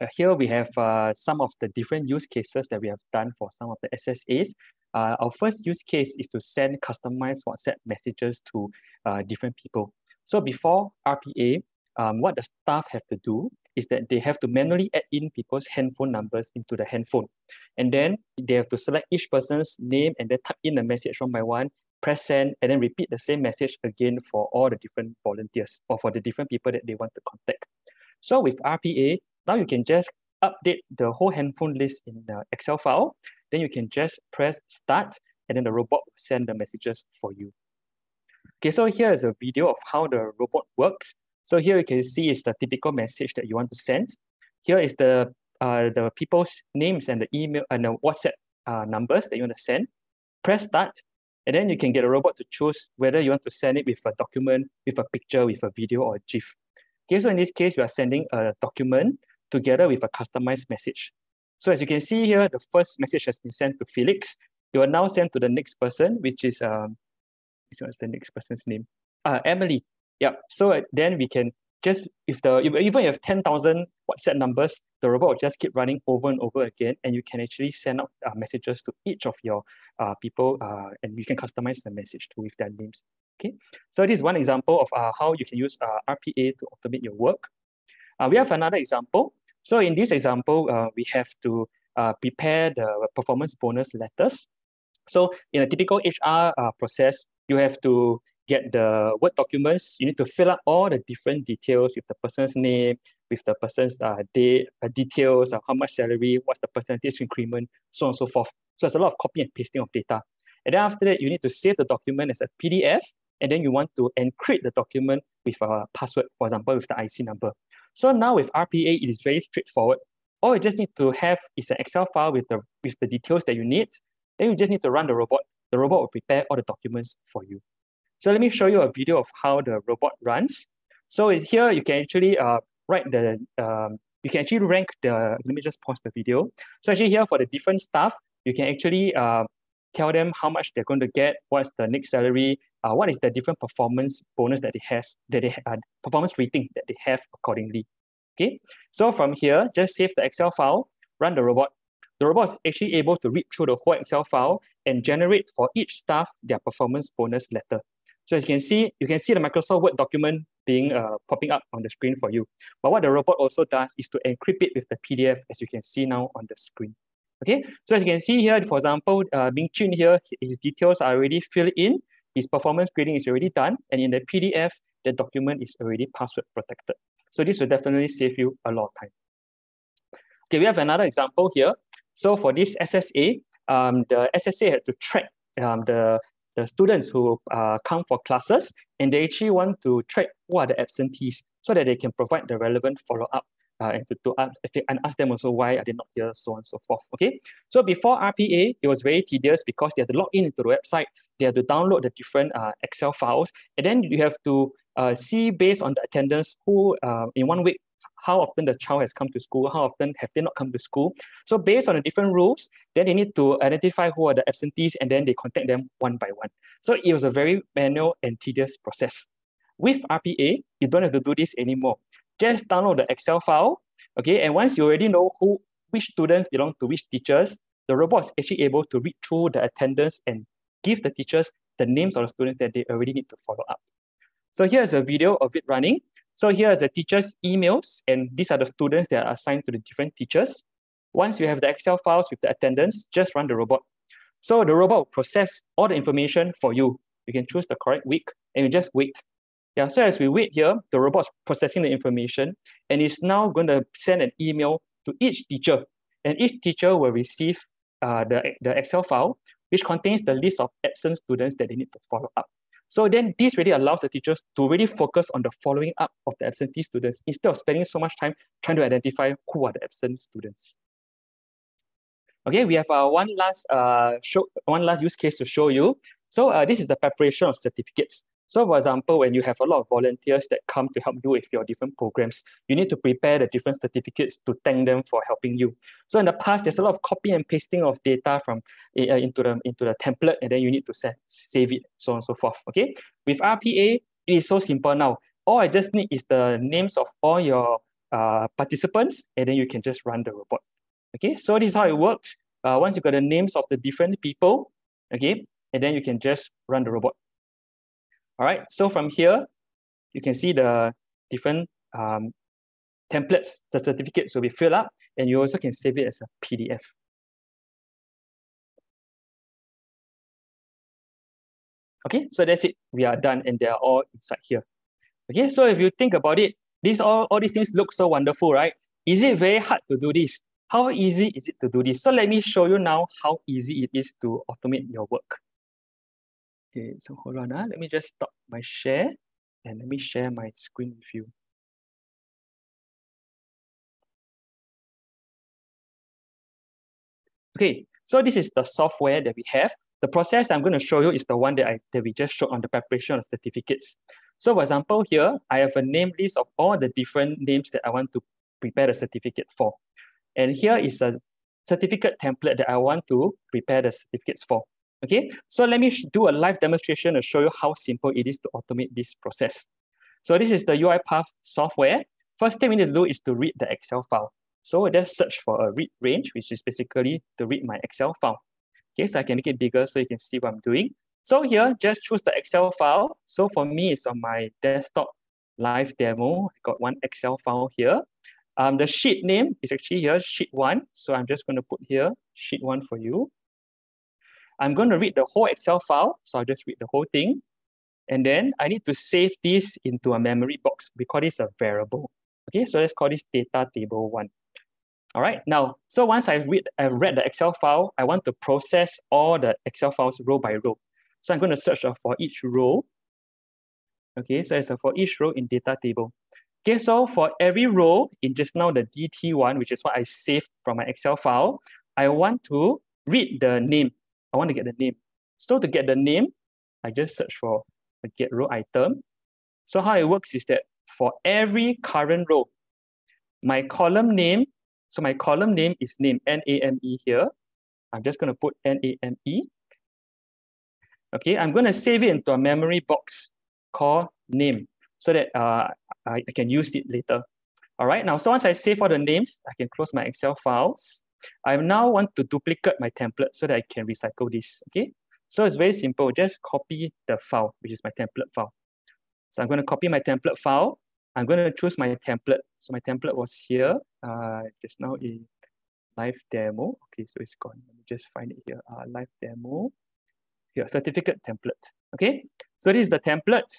uh, here we have uh, some of the different use cases that we have done for some of the SSAs. Uh, our first use case is to send customized WhatsApp messages to uh, different people. So before RPA, um, what the staff have to do is that they have to manually add in people's handphone numbers into the handphone. And then they have to select each person's name and then type in the message one by one, press send, and then repeat the same message again for all the different volunteers or for the different people that they want to contact. So with RPA, now you can just update the whole handphone list in the Excel file. Then you can just press start and then the robot will send the messages for you. Okay, so here is a video of how the robot works. So here you can see is the typical message that you want to send. Here is the uh, the people's names and the email and the WhatsApp uh, numbers that you want to send. Press start, and then you can get a robot to choose whether you want to send it with a document, with a picture, with a video, or a GIF. Okay, so in this case, we are sending a document together with a customized message. So as you can see here, the first message has been sent to Felix. You will now send to the next person, which is um, what's the next person's name? Uh, Emily. Yeah. So uh, then we can just if the if, even if you have ten thousand WhatsApp numbers, the robot will just keep running over and over again, and you can actually send out uh, messages to each of your uh, people, uh, and you can customize the message to with their names. Okay. So this is one example of uh, how you can use uh, RPA to automate your work. We have another example. So in this example, we have to prepare the performance bonus letters. So in a typical HR process, you have to get the Word documents, you need to fill out all the different details with the person's name, with the person's uh, date, uh, details of how much salary, what's the percentage increment, so on and so forth. So there's a lot of copy and pasting of data. And then after that, you need to save the document as a PDF, and then you want to encrypt the document with a password, for example, with the IC number. So now with RPA, it is very straightforward. All you just need to have is an Excel file with the, with the details that you need. Then you just need to run the robot. The robot will prepare all the documents for you. So let me show you a video of how the robot runs. So here you can actually uh, write the, um, you can actually rank the, let me just pause the video. So actually here for the different staff, you can actually uh, tell them how much they're going to get, what's the next salary, uh, what is the different performance bonus that they has, that they uh, performance rating that they have accordingly. Okay, so from here, just save the Excel file, run the robot. The robot is actually able to read through the whole Excel file and generate for each staff their performance bonus letter. So as you can see, you can see the Microsoft Word document being uh, popping up on the screen for you. But what the robot also does is to encrypt it with the PDF as you can see now on the screen. Okay, so as you can see here, for example, uh, Ming Chun here, his details are already filled in, his performance grading is already done, and in the PDF, the document is already password protected. So this will definitely save you a lot of time. Okay, we have another example here. So for this SSA, um, the SSA had to track um, the, the students who uh, come for classes, and they actually want to track who are the absentees so that they can provide the relevant follow-up uh, and to, to ask, and ask them also why are they not here, so on and so forth. Okay. So before RPA, it was very tedious because they had to log in into the website, they have to download the different uh, Excel files, and then you have to uh, see based on the attendance who uh, in one week how often the child has come to school, how often have they not come to school. So based on the different rules, then they need to identify who are the absentees and then they contact them one by one. So it was a very manual and tedious process. With RPA, you don't have to do this anymore just download the Excel file. Okay, and once you already know who which students belong to which teachers, the robot is actually able to read through the attendance and give the teachers the names of the students that they already need to follow up. So here's a video of it running. So here is the teacher's emails, and these are the students that are assigned to the different teachers. Once you have the Excel files with the attendance, just run the robot. So the robot will process all the information for you. You can choose the correct week, and you just wait yeah, so as we wait here, the robot's processing the information and it's now going to send an email to each teacher. And each teacher will receive uh, the, the Excel file, which contains the list of absent students that they need to follow up. So then this really allows the teachers to really focus on the following up of the absentee students instead of spending so much time trying to identify who are the absent students. Okay, we have uh, one last uh, show, one last use case to show you. So uh, this is the preparation of certificates. So for example, when you have a lot of volunteers that come to help you with your different programs, you need to prepare the different certificates to thank them for helping you. So in the past, there's a lot of copy and pasting of data from uh, into the into the template, and then you need to set, save it, so on and so forth. Okay. With RPA, it is so simple now. All I just need is the names of all your uh, participants, and then you can just run the robot. Okay. So this is how it works. Uh, once you got the names of the different people, okay, and then you can just run the robot. All right, so from here, you can see the different um, templates, the certificates will be filled up, and you also can save it as a PDF. Okay, so that's it. We are done, and they are all inside here. Okay, so if you think about it, these all, all these things look so wonderful, right? Is it very hard to do this? How easy is it to do this? So let me show you now how easy it is to automate your work. Okay, so hold on, uh, let me just stop my share and let me share my screen with you. Okay, so this is the software that we have. The process I'm going to show you is the one that, I, that we just showed on the preparation of certificates. So for example, here, I have a name list of all the different names that I want to prepare the certificate for. And here is a certificate template that I want to prepare the certificates for. Okay, so let me do a live demonstration to show you how simple it is to automate this process. So this is the UiPath software. First thing we need to do is to read the Excel file. So let's search for a read range, which is basically to read my Excel file. Okay, so I can make it bigger so you can see what I'm doing. So here, just choose the Excel file. So for me, it's on my desktop live demo. I got one Excel file here. Um, the sheet name is actually here, sheet one. So I'm just going to put here sheet one for you. I'm going to read the whole Excel file. So I'll just read the whole thing. And then I need to save this into a memory box. We call this a variable. Okay, so let's call this data table one. All right, now, so once I've read, I've read the Excel file, I want to process all the Excel files row by row. So I'm going to search uh, for each row. Okay, so it's uh, for each row in data table. Okay, so for every row in just now the DT1, which is what I saved from my Excel file, I want to read the name I want to get the name. So to get the name, I just search for a get row item. So how it works is that for every current row, my column name, so my column name is name, N-A-M-E here. I'm just going to put N-A-M-E. Okay, I'm going to save it into a memory box called name so that uh, I, I can use it later. All right, now, so once I save all the names, I can close my Excel files. I now want to duplicate my template so that I can recycle this, okay? So it's very simple, just copy the file, which is my template file. So I'm going to copy my template file. I'm going to choose my template. So my template was here, uh, just now in live demo. Okay, so it's gone. Let me just find it here. Uh, live demo. Here, certificate template. Okay, so this is the template.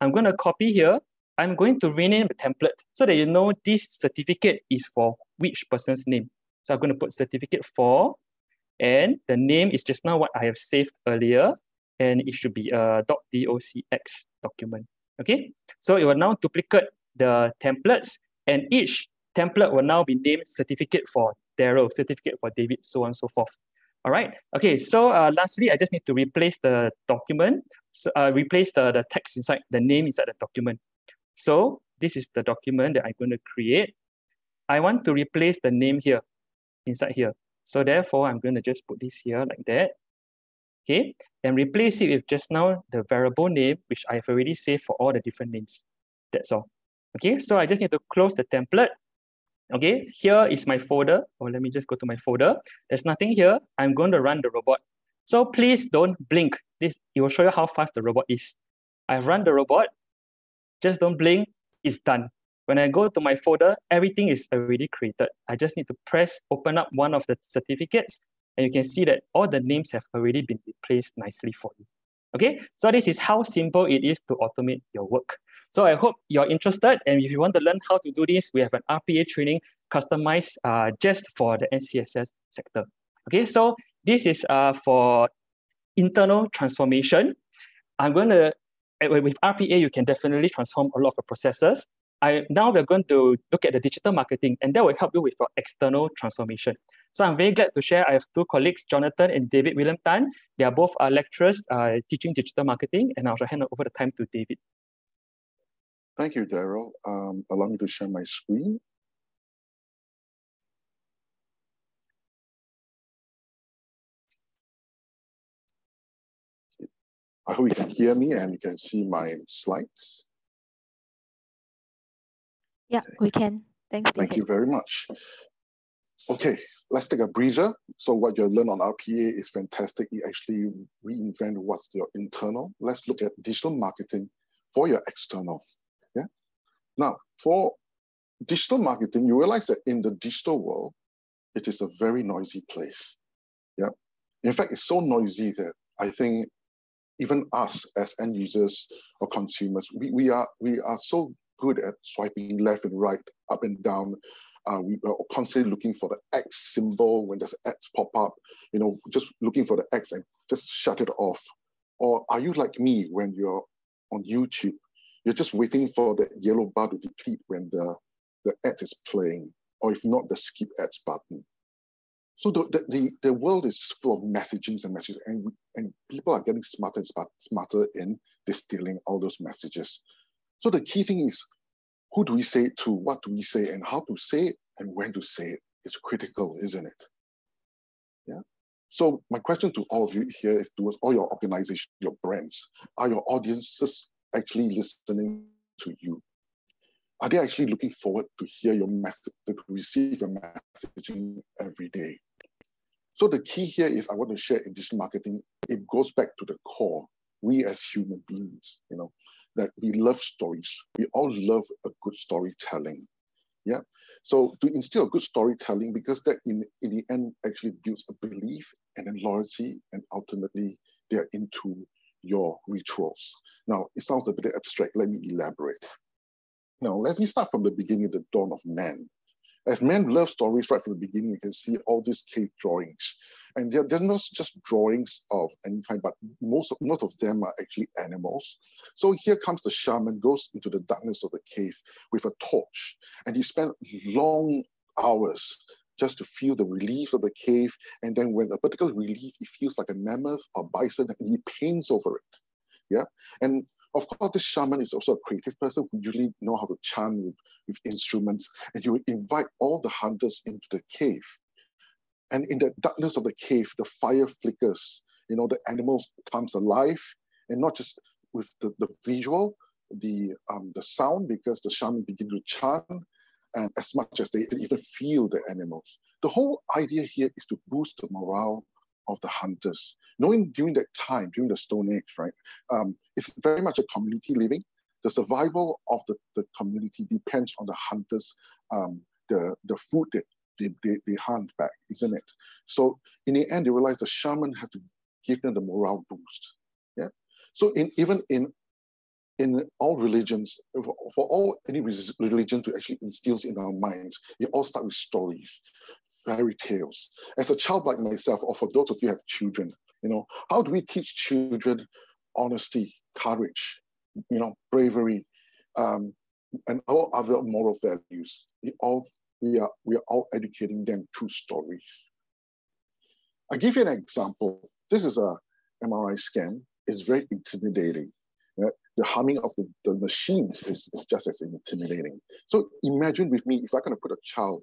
I'm going to copy here. I'm going to rename the template so that you know this certificate is for which person's name. So I'm going to put certificate for, and the name is just now what I have saved earlier, and it should be a .docx document. Okay, so it will now duplicate the templates, and each template will now be named certificate for Daryl, certificate for David, so on and so forth. All right. Okay. So uh, lastly, I just need to replace the document. So uh, replace the, the text inside the name inside the document. So this is the document that I'm going to create. I want to replace the name here inside here. So therefore, I'm going to just put this here like that. Okay. And replace it with just now the variable name, which I've already saved for all the different names. That's all. Okay. So I just need to close the template Okay, here is my folder. Or oh, let me just go to my folder. There's nothing here. I'm going to run the robot. So please don't blink. This it will show you how fast the robot is. I've run the robot. Just don't blink. It's done. When I go to my folder, everything is already created. I just need to press open up one of the certificates and you can see that all the names have already been replaced nicely for you. Okay, so this is how simple it is to automate your work. So I hope you're interested. And if you want to learn how to do this, we have an RPA training customized uh, just for the NCSS sector. Okay, so this is uh, for internal transformation. I'm going to, with RPA, you can definitely transform a lot of processes. I, now we're going to look at the digital marketing, and that will help you with your external transformation. So I'm very glad to share. I have two colleagues, Jonathan and David William Tan. They are both our lecturers uh, teaching digital marketing, and I'll hand over the time to David. Thank you, Daryl. Um, allow me to share my screen. I hope you can hear me and you can see my slides. Yeah, we can. Thanks. Thank you very much. Okay, let's take a breather. So what you learn on RPA is fantastic. You actually reinvent what's your internal. Let's look at digital marketing for your external. Yeah. Now, for digital marketing, you realize that in the digital world, it is a very noisy place. Yeah. In fact, it's so noisy that I think even us as end users or consumers, we, we are we are so good at swiping left and right, up and down. Uh, we are constantly looking for the X symbol when there's X pop up, you know, just looking for the X and just shut it off. Or are you like me when you're on YouTube you're just waiting for the yellow bar to deplete when the, the ad is playing, or if not, the skip ads button. So the, the, the, world is full of messagings and messages, and, and people are getting smarter and smarter in distilling all those messages. So the key thing is, who do we say it to, what do we say, and how to say it, and when to say it is critical, isn't it? Yeah. So my question to all of you here is towards all your organizations, your brands. Are your audiences actually listening to you? Are they actually looking forward to hear your message, to receive your messaging every day? So the key here is I want to share in digital marketing, it goes back to the core. We as human beings, you know, that we love stories. We all love a good storytelling. Yeah. So to instill a good storytelling, because that in, in the end actually builds a belief and then loyalty, and ultimately they're into your rituals. Now, it sounds a bit abstract. Let me elaborate. Now, let me start from the beginning, the dawn of man. As men love stories right from the beginning, you can see all these cave drawings. And they're, they're not just drawings of any kind, but most of, most of them are actually animals. So here comes the shaman, goes into the darkness of the cave with a torch, and he spent long hours just to feel the relief of the cave. And then when a particular relief, it feels like a mammoth or bison, and he paints over it. Yeah. And of course, this shaman is also a creative person who usually know how to chant with, with instruments. And would invite all the hunters into the cave. And in the darkness of the cave, the fire flickers. You know, the animals comes alive, and not just with the, the visual, the um, the sound, because the shaman begin to chant, and as much as they even feel the animals. The whole idea here is to boost the morale of the hunters. Knowing during that time, during the Stone Age, right, um, it's very much a community living. The survival of the, the community depends on the hunters, um, the, the food that they, they, they hunt back, isn't it? So in the end, they realize the shaman has to give them the morale boost. Yeah. So in even in in all religions, for, all any religion to actually instill in our minds, it all starts with stories, fairy tales. As a child like myself, or for those of you who have children, you know, how do we teach children honesty, courage, you know, bravery, um, and all other moral values? We all we are we are all educating them through stories. I give you an example. This is a MRI scan. It's very intimidating the humming of the, the machines is, is just as intimidating. So imagine with me, if I'm going to put a child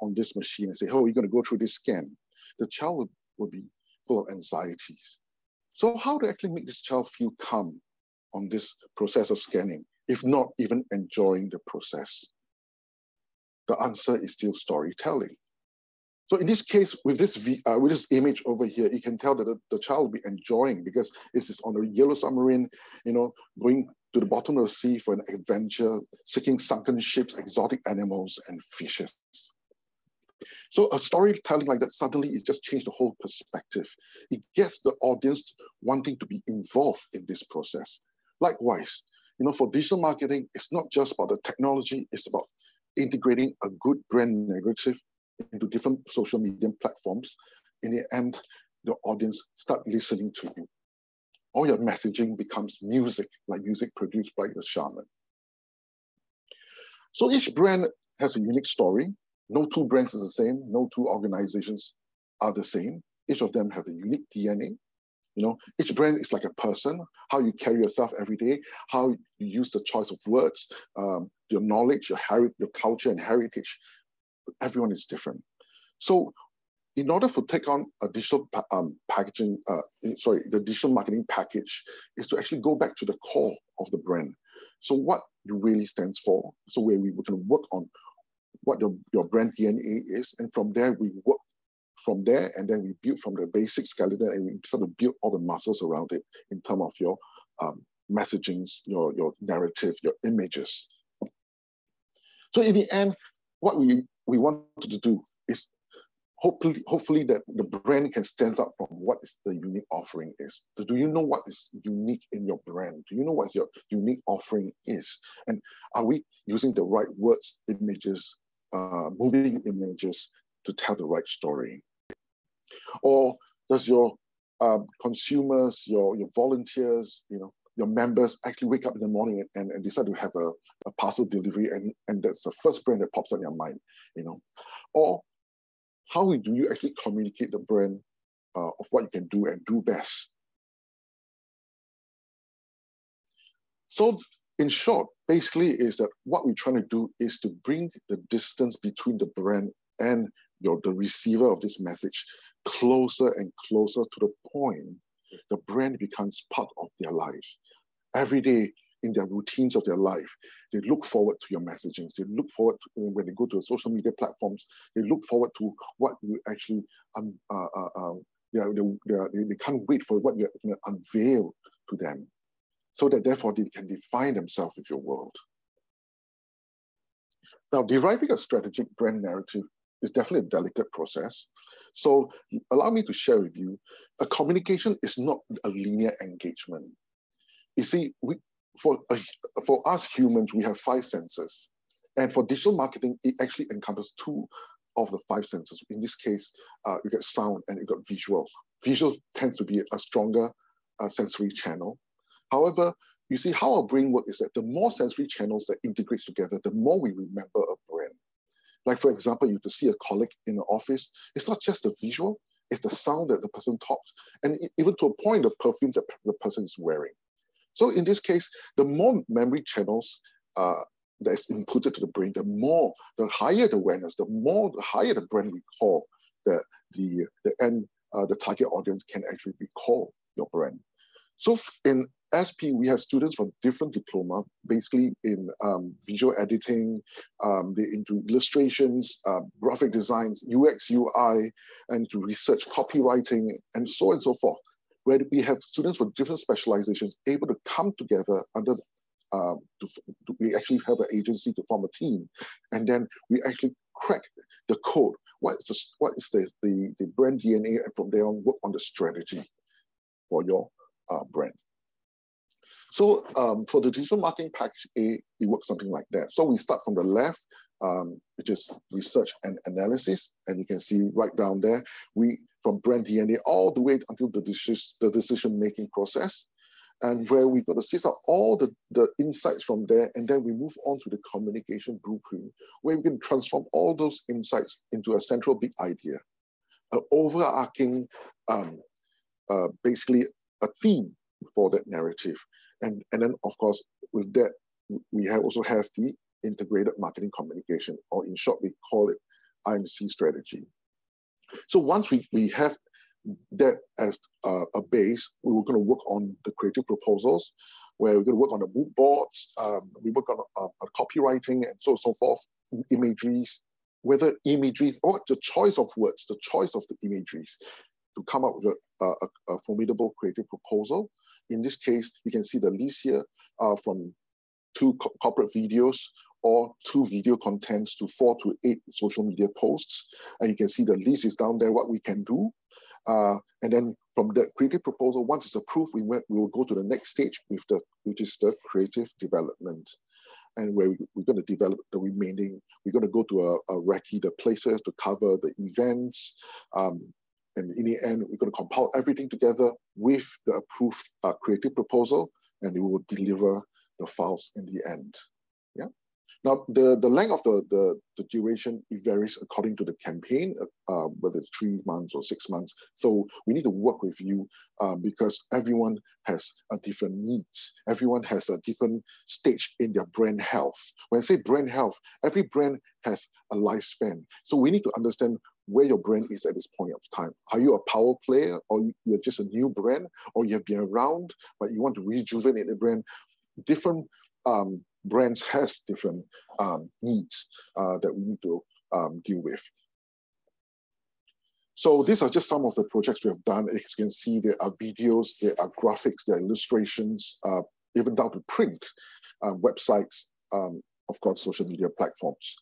on this machine and say, oh, you're going to go through this scan, the child will, will be full of anxieties. So how to actually make this child feel calm on this process of scanning, if not even enjoying the process? The answer is still storytelling. So in this case, with this v, uh, with this image over here, you can tell that the, the child will be enjoying because it is is on a yellow submarine, you know, going to the bottom of the sea for an adventure, seeking sunken ships, exotic animals, and fishes. So a storytelling like that, suddenly it just changed the whole perspective. It gets the audience wanting to be involved in this process. Likewise, you know, for digital marketing, it's not just about the technology, it's about integrating a good brand narrative into different social media platforms, in the end, the audience start listening to you. All your messaging becomes music, like music produced by the shaman. So each brand has a unique story. No two brands is the same. No two organizations are the same. Each of them have a unique DNA. You know, each brand is like a person, how you carry yourself every day, how you use the choice of words, um, your knowledge, your heritage, your culture and heritage everyone is different. So in order to take on a digital um, packaging, uh, sorry, the digital marketing package is to actually go back to the core of the brand. So what it really stands for. So where we can work on what your, your brand DNA is. And from there, we work from there and then we build from the basic skeleton and we sort of build all the muscles around it in terms of your um, messagings, your, your narrative, your images. So in the end, what we we wanted to do is hopefully, hopefully that the brand can stand out from what is the unique offering is. Do you know what is unique in your brand? Do you know what your unique offering is? And are we using the right words, images, uh, moving images to tell the right story? Or does your uh, consumers, your, your volunteers, you know, your members actually wake up in the morning and, and decide to have a, a parcel delivery and, and that's the first brand that pops on your mind, you know. Or how do you actually communicate the brand uh, of what you can do and do best? So in short, basically is that what we're trying to do is to bring the distance between the brand and your, the receiver of this message closer and closer to the point the brand becomes part of their life. Every day in their routines of their life, they look forward to your messaging. They look forward to when they go to social media platforms, they look forward to what you actually, um, uh, uh, yeah, they, they, they can't wait for what you're going to unveil to them so that therefore they can define themselves with your world. Now, deriving a strategic brand narrative is definitely a delicate process. So allow me to share with you, a communication is not a linear engagement. You see, we, for, uh, for us humans, we have five senses. And for digital marketing, it actually encompasses two of the five senses. In this case, uh, you get sound and you got visual. Visual tends to be a stronger uh, sensory channel. However, you see how our brain works is that the more sensory channels that integrate together, the more we remember. Like for example, you to see a colleague in the office, it's not just the visual, it's the sound that the person talks, and even to a point, the perfume that the person is wearing. So in this case, the more memory channels uh, that is inputted to the brain, the more, the higher the awareness, the more, the higher the brand recall that the, the end, uh, the target audience can actually recall your brand. So in SP, we have students from different diploma, basically in um, visual editing, um, they into illustrations, uh, graphic designs, UX, UI, and to research copywriting, and so on and so forth, where we have students from different specializations able to come together under um, to, to, we actually have an agency to form a team, and then we actually crack the code. What is the, what is the, the, the brand DNA, and from there on, work on the strategy for your uh, brand. So um, for the digital marketing package A, it works something like that. So we start from the left, um, which is research and analysis. And you can see right down there, we from brand DNA all the way until the, decision, the decision-making process and where we've got to seize out all the, the insights from there, and then we move on to the communication blueprint, where we can transform all those insights into a central big idea, an overarching, um, uh, basically a theme for that narrative. And, and then, of course, with that, we have also have the integrated marketing communication, or in short, we call it IMC strategy. So once we, we have that as uh, a base, we were going to work on the creative proposals, where we're going to work on the mood boards, um, we work on, uh, copywriting and so so forth, imageries, whether imageries or the choice of words, the choice of the imageries to come up with a, a, a formidable creative proposal. In this case, you can see the list here uh, from two co corporate videos or two video contents to four to eight social media posts. And you can see the list is down there, what we can do. Uh, and then from the creative proposal, once it's approved, we, went, we will go to the next stage with the, which is the creative development. And where we, are going to develop the remaining, we're going to go to a, a recce the places to cover the events. Um, and in the end, we're going to compile everything together with the approved uh, creative proposal, and we will deliver the files in the end. Yeah. Now, the, the length of the, the, the duration, it varies according to the campaign, uh, whether it's three months or six months. So we need to work with you uh, because everyone has a different needs. Everyone has a different stage in their brand health. When I say brand health, every brand has a lifespan. So we need to understand where your brand is at this point of time. Are you a power player or you're just a new brand or you have been around, but you want to rejuvenate the brand? Different um, brands has different um, needs uh, that we need to um, deal with. So these are just some of the projects we have done. As you can see, there are videos, there are graphics, there are illustrations, uh, even down to print, uh, websites, um, of course, social media platforms.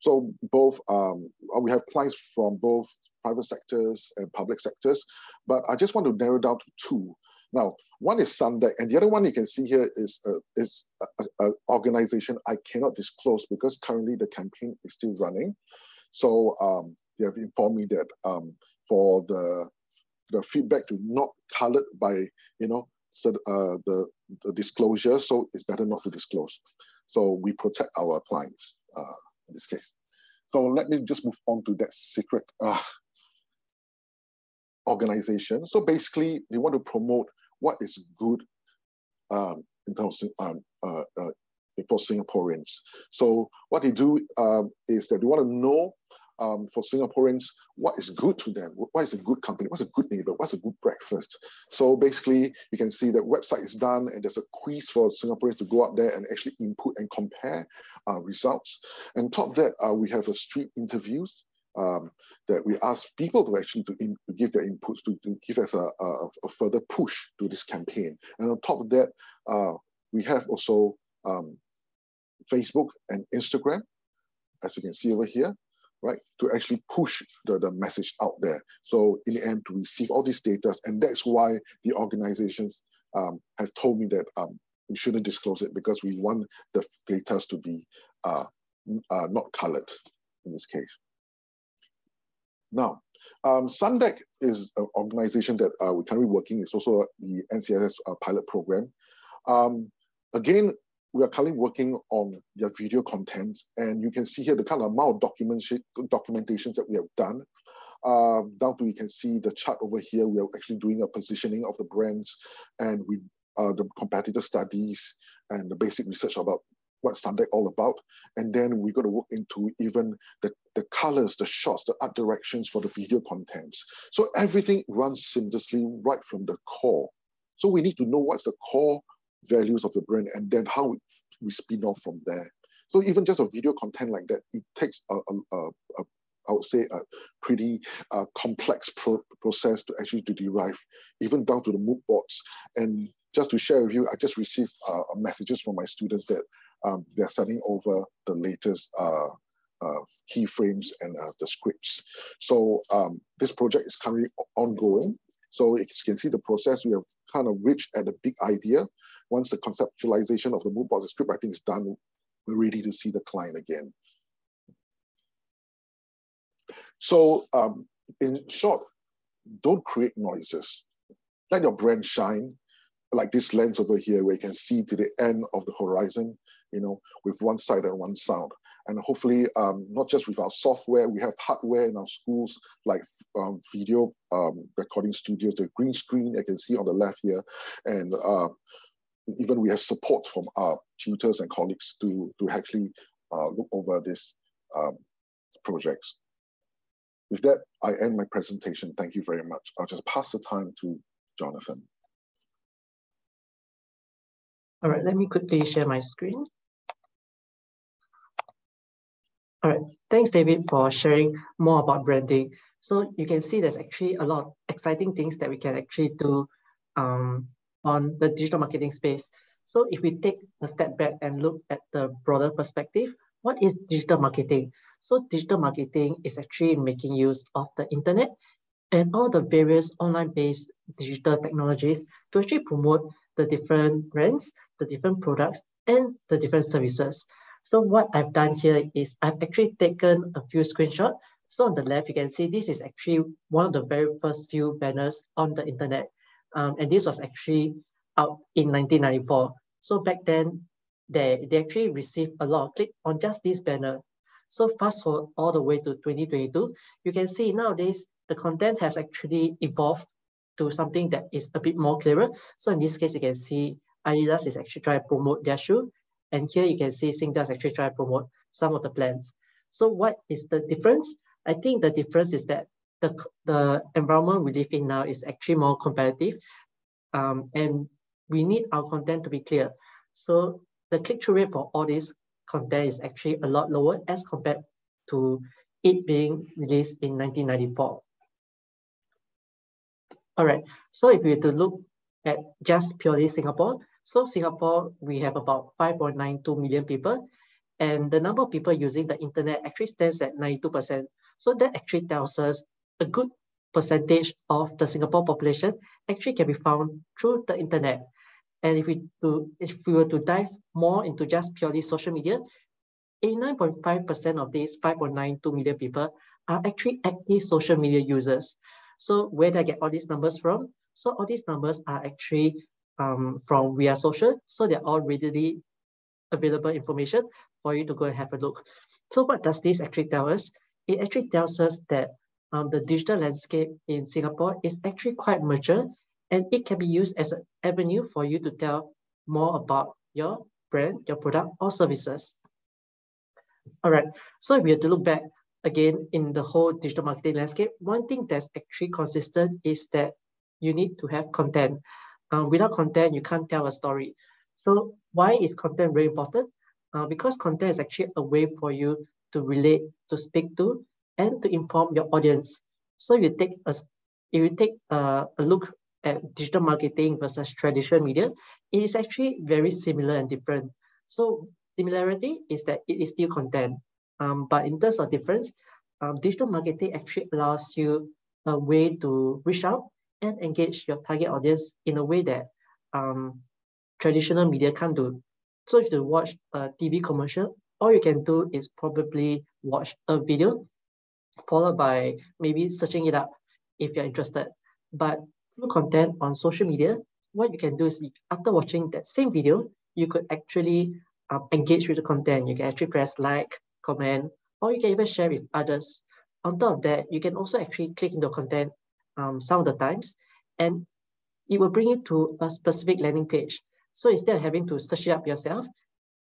So both, um, we have clients from both private sectors and public sectors, but I just want to narrow down to two. Now, one is Sundeck, and the other one you can see here is a, is an organization I cannot disclose because currently the campaign is still running. So um, they have informed me that um, for the the feedback to not colored by you know so, uh, the the disclosure, so it's better not to disclose. So we protect our clients uh, in this case. So let me just move on to that secret uh, organization. So basically, they want to promote what is good um, in terms of um, uh, uh, for Singaporeans. So what they do um, is that they want to know um, for Singaporeans what is good to them. What is a good company? What's a good neighbor? What's a good breakfast? So basically, you can see that website is done and there's a quiz for Singaporeans to go out there and actually input and compare uh, results. And top that, uh, we have a street interviews um, that we ask people to actually to, in, to give their inputs to, to give us a, a, a, further push to this campaign. And on top of that, uh, we have also um, Facebook and Instagram, as you can see over here, right, to actually push the, the message out there. So in the end, to receive all these data, and that's why the organizations um, has told me that um, we shouldn't disclose it because we want the data to be uh, uh, not colored in this case. Now, um, Sundeck is an organization that uh, we're currently working. It's also the NCSS uh, pilot program. Um, again, we are currently working on their video content, and you can see here the kind of amount of documentation documentations that we have done. Uh, down to you can see the chart over here. We are actually doing a positioning of the brands, and we uh, the competitor studies and the basic research about what Sundeck all about. And then we're going to work into even the, the colors, the shots, the art directions for the video contents. So everything runs seamlessly right from the core. So we need to know what's the core values of the brand and then how we spin off from there. So even just a video content like that, it takes a, a, a, a I would say a pretty uh, complex pro process to actually to derive, even down to the mood boards. And just to share with you, I just received uh, messages from my students that um, they're sending over the latest uh, uh, keyframes and uh, the scripts. So um, this project is currently ongoing. So you can see the process, we have kind of reached at a big idea. Once the conceptualization of the mood board script, I think is done, we're ready to see the client again. So um, in short, don't create noises. Let your brand shine, like this lens over here, where you can see to the end of the horizon, you know, with one sight and one sound. And hopefully, um, not just with our software, we have hardware in our schools, like um, video um, recording studios, the green screen you can see on the left here. And uh, even we have support from our tutors and colleagues to, to actually uh, look over these um, projects. With that, I end my presentation. Thank you very much. I'll just pass the time to Jonathan. All right, let me quickly share my screen. All right, thanks David for sharing more about branding. So you can see there's actually a lot of exciting things that we can actually do um, on the digital marketing space. So if we take a step back and look at the broader perspective, what is digital marketing? So digital marketing is actually making use of the internet and all the various online-based digital technologies to actually promote the different brands, the different products, and the different services. So what I've done here is I've actually taken a few screenshots. So on the left, you can see this is actually one of the very first few banners on the internet. Um, and this was actually out in 1994. So back then, they, they actually received a lot of click on just this banner. So fast forward all the way to 2022, you can see nowadays the content has actually evolved to something that is a bit more clearer. So in this case, you can see Adidas is actually trying to promote their shoe. And here you can see Singtel actually trying to promote some of the plans. So what is the difference? I think the difference is that the, the environment we live in now is actually more competitive. Um, and we need our content to be clear. So the click-through rate for all this content is actually a lot lower as compared to it being released in 1994. All right, so if we were to look at just purely Singapore, so Singapore, we have about 5.92 million people, and the number of people using the internet actually stands at 92%. So that actually tells us a good percentage of the Singapore population actually can be found through the internet. And if we do, if we were to dive more into just purely social media, 89.5% of these 5.92 million people are actually active social media users. So where did I get all these numbers from? So all these numbers are actually um, from We Are Social. So they're all readily available information for you to go and have a look. So what does this actually tell us? It actually tells us that um, the digital landscape in Singapore is actually quite mature and it can be used as an avenue for you to tell more about your brand, your product or services. All right, so if we have to look back again in the whole digital marketing landscape, one thing that's actually consistent is that you need to have content. Um, without content, you can't tell a story. So why is content very important? Uh, because content is actually a way for you to relate, to speak to, and to inform your audience. So if you take a, if you take a, a look at digital marketing versus traditional media, it is actually very similar and different. So similarity is that it is still content. Um, but in terms of difference, um, digital marketing actually allows you a way to reach out and engage your target audience in a way that um, traditional media can't do. So if you watch a TV commercial, all you can do is probably watch a video followed by maybe searching it up if you're interested. But through content on social media, what you can do is after watching that same video, you could actually um, engage with the content. You can actually press like, comment, or you can even share with others. On top of that, you can also actually click into content um, some of the times, and it will bring you to a specific landing page. So instead of having to search it up yourself,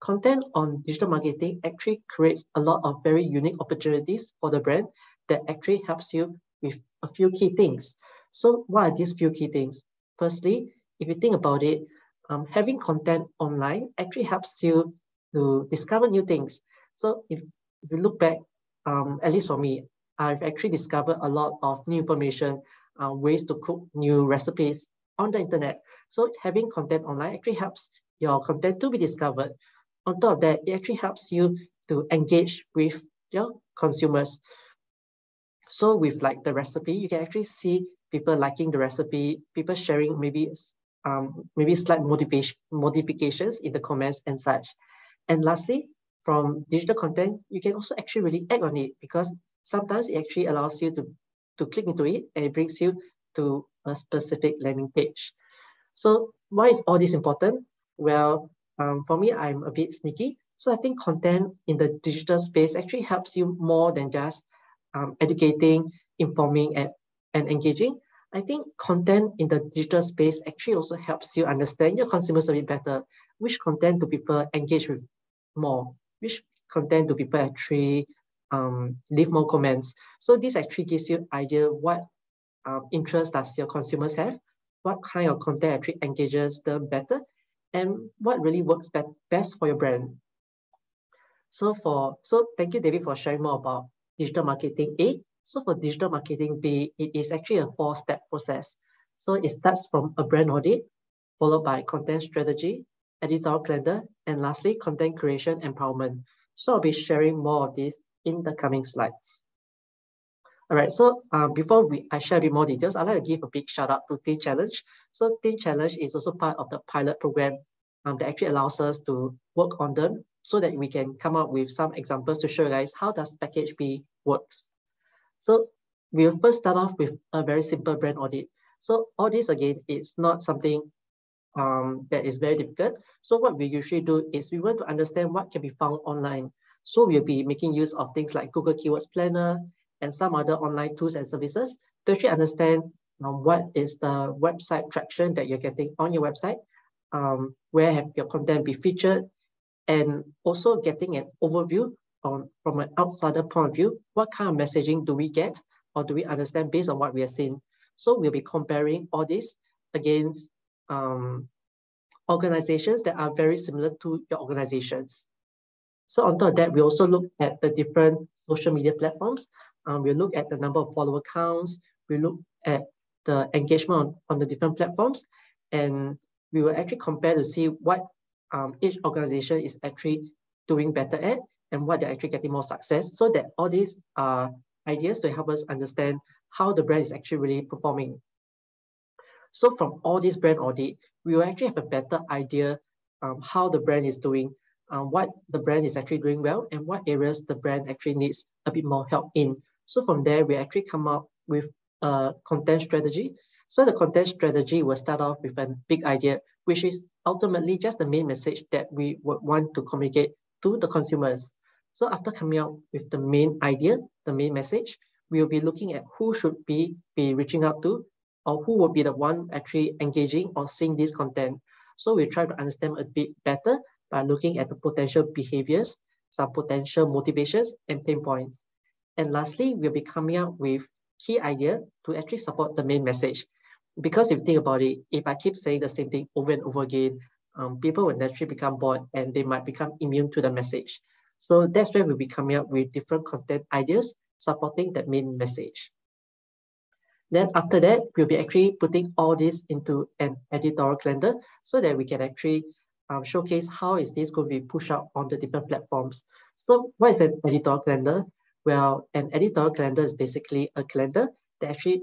content on digital marketing actually creates a lot of very unique opportunities for the brand that actually helps you with a few key things. So what are these few key things? Firstly, if you think about it, um, having content online actually helps you to discover new things. So if, if you look back, um, at least for me, I've actually discovered a lot of new information, uh, ways to cook new recipes on the internet. So having content online actually helps your content to be discovered. On top of that, it actually helps you to engage with your consumers. So with like the recipe, you can actually see people liking the recipe, people sharing maybe um, maybe slight motivation modifications in the comments and such. And lastly, from digital content, you can also actually really act on it because sometimes it actually allows you to, to click into it and it brings you to a specific landing page. So why is all this important? Well, um, for me, I'm a bit sneaky. So I think content in the digital space actually helps you more than just um, educating, informing, and, and engaging. I think content in the digital space actually also helps you understand your consumers a bit better. Which content do people engage with more? Which content do people actually um, leave more comments? So this actually gives you idea what um, interest does your consumers have, what kind of content actually engages them better, and what really works be best for your brand. So for so thank you, David, for sharing more about digital marketing A. So for digital marketing B, it is actually a four-step process. So it starts from a brand audit, followed by content strategy, editorial calendar, and lastly, content creation empowerment. So I'll be sharing more of this in the coming slides. All right, so um, before we, I share a bit more details, I'd like to give a big shout out to Teen Challenge. So Teen Challenge is also part of the pilot program um, that actually allows us to work on them so that we can come up with some examples to show you guys how does package B works. So we'll first start off with a very simple brand audit. So all this again, it's not something um, that is very difficult. So what we usually do is we want to understand what can be found online. So we'll be making use of things like Google Keywords Planner and some other online tools and services to actually understand um, what is the website traction that you're getting on your website, um, where have your content be featured, and also getting an overview on from an outsider point of view, what kind of messaging do we get or do we understand based on what we are seeing? So we'll be comparing all this against um, organizations that are very similar to your organizations. So on top of that, we also look at the different social media platforms. Um, we look at the number of follower counts. We look at the engagement on, on the different platforms. And we will actually compare to see what um, each organization is actually doing better at and what they're actually getting more success so that all these are ideas to help us understand how the brand is actually really performing. So from all this brand audit, we will actually have a better idea um, how the brand is doing, um, what the brand is actually doing well, and what areas the brand actually needs a bit more help in. So from there, we actually come up with a content strategy. So the content strategy will start off with a big idea, which is ultimately just the main message that we would want to communicate to the consumers. So after coming out with the main idea, the main message, we'll be looking at who should be, be reaching out to or who will be the one actually engaging or seeing this content. So we try to understand a bit better by looking at the potential behaviors, some potential motivations and pain points. And lastly, we'll be coming up with key idea to actually support the main message. Because if you think about it, if I keep saying the same thing over and over again, um, people will naturally become bored and they might become immune to the message. So that's where we'll be coming up with different content ideas supporting that main message. Then after that, we'll be actually putting all this into an editorial calendar so that we can actually um, showcase how is this going to be pushed out on the different platforms. So what is an editorial calendar? Well, an editorial calendar is basically a calendar that actually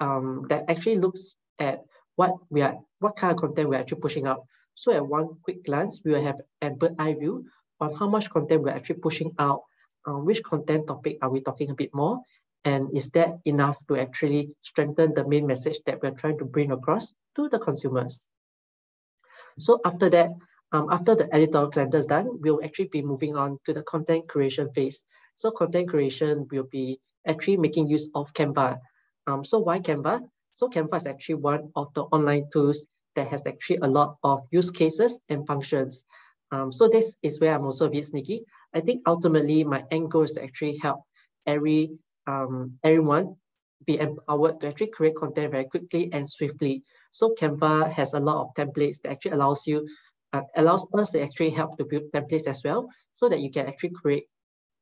um, that actually looks at what we are, what kind of content we're actually pushing out. So at one quick glance, we will have a bird eye view on how much content we're actually pushing out, uh, which content topic are we talking a bit more, and is that enough to actually strengthen the main message that we're trying to bring across to the consumers. So after that, um, after the editorial calendar is done, we'll actually be moving on to the content creation phase. So content creation will be actually making use of Canva. Um, so why Canva? So Canva is actually one of the online tools that has actually a lot of use cases and functions. Um, so this is where I'm also a bit sneaky. I think ultimately my end goal is to actually help every um, everyone be empowered to actually create content very quickly and swiftly. So Canva has a lot of templates that actually allows you, uh, allows us to actually help to build templates as well, so that you can actually create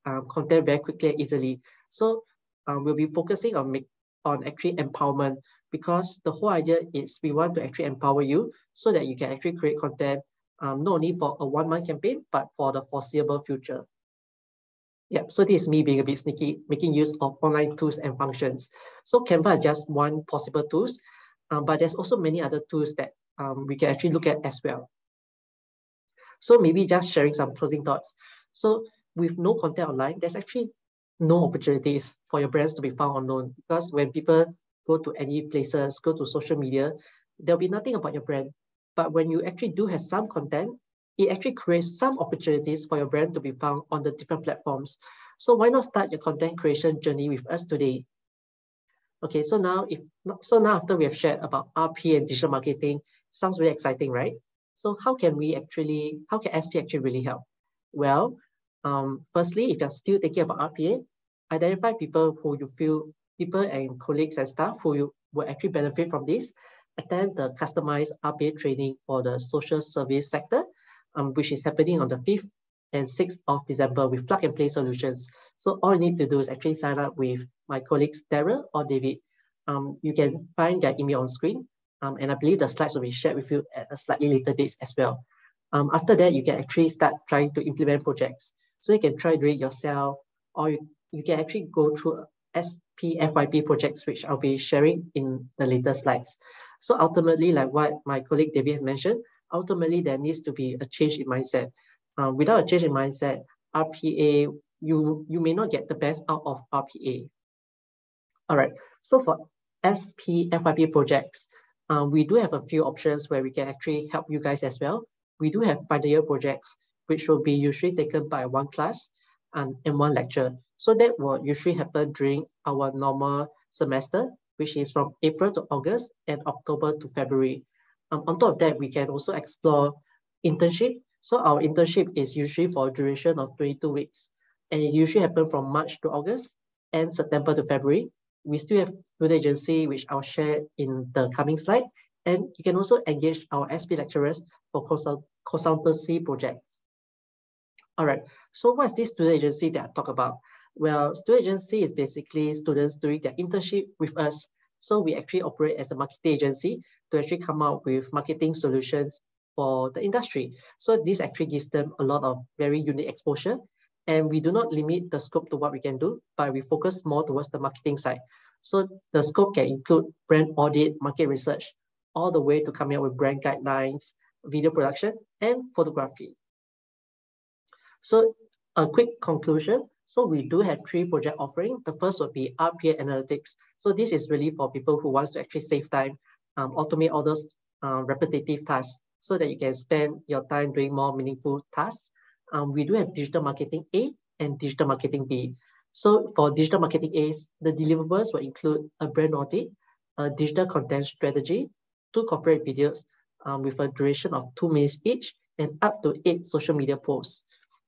um, content very quickly and easily. So um, we'll be focusing on make, on actually empowerment because the whole idea is we want to actually empower you so that you can actually create content um, not only for a one month campaign, but for the foreseeable future. Yeah, so this is me being a bit sneaky, making use of online tools and functions. So Canva is just one possible tools, um, but there's also many other tools that um, we can actually look at as well. So maybe just sharing some closing thoughts. So with no content online, there's actually no opportunities for your brands to be found unknown because when people go to any places, go to social media, there'll be nothing about your brand. But when you actually do have some content, it actually creates some opportunities for your brand to be found on the different platforms. So why not start your content creation journey with us today? Okay, so now if so now after we have shared about RP and digital marketing, sounds really exciting, right? So how can we actually, how can SP actually really help? Well, um, firstly, if you're still thinking about RPA, identify people who you feel, people and colleagues and staff who you will actually benefit from this. Attend the customized RPA training for the social service sector, um, which is happening on the 5th and 6th of December with plug and play solutions. So all you need to do is actually sign up with my colleagues, Daryl or David. Um, you can find their email on screen. Um, and I believe the slides will be shared with you at a slightly later date as well. Um, after that, you can actually start trying to implement projects. So you can try do it yourself, or you, you can actually go through SPFYP projects, which I'll be sharing in the later slides. So ultimately, like what my colleague David has mentioned, ultimately there needs to be a change in mindset. Um, without a change in mindset, RPA, you, you may not get the best out of RPA. All right, so for SPFYP projects, um, we do have a few options where we can actually help you guys as well. We do have final year projects, which will be usually taken by one class and, and one lecture. So that will usually happen during our normal semester, which is from April to August and October to February. Um, on top of that, we can also explore internship. So our internship is usually for a duration of 22 weeks, and it usually happens from March to August and September to February we still have student agency, which I'll share in the coming slide. And you can also engage our SP lecturers for consult consultancy projects. All right, so what's this student agency that I talk about? Well, student agency is basically students doing their internship with us. So we actually operate as a marketing agency to actually come up with marketing solutions for the industry. So this actually gives them a lot of very unique exposure and we do not limit the scope to what we can do, but we focus more towards the marketing side. So the scope can include brand audit, market research, all the way to coming up with brand guidelines, video production, and photography. So a quick conclusion. So we do have three project offering. The first would be RPA analytics. So this is really for people who wants to actually save time, um, automate all those uh, repetitive tasks so that you can spend your time doing more meaningful tasks um, we do have digital marketing A and digital marketing B. So for digital marketing A, the deliverables will include a brand audit, a digital content strategy, two corporate videos um, with a duration of two minutes each, and up to eight social media posts.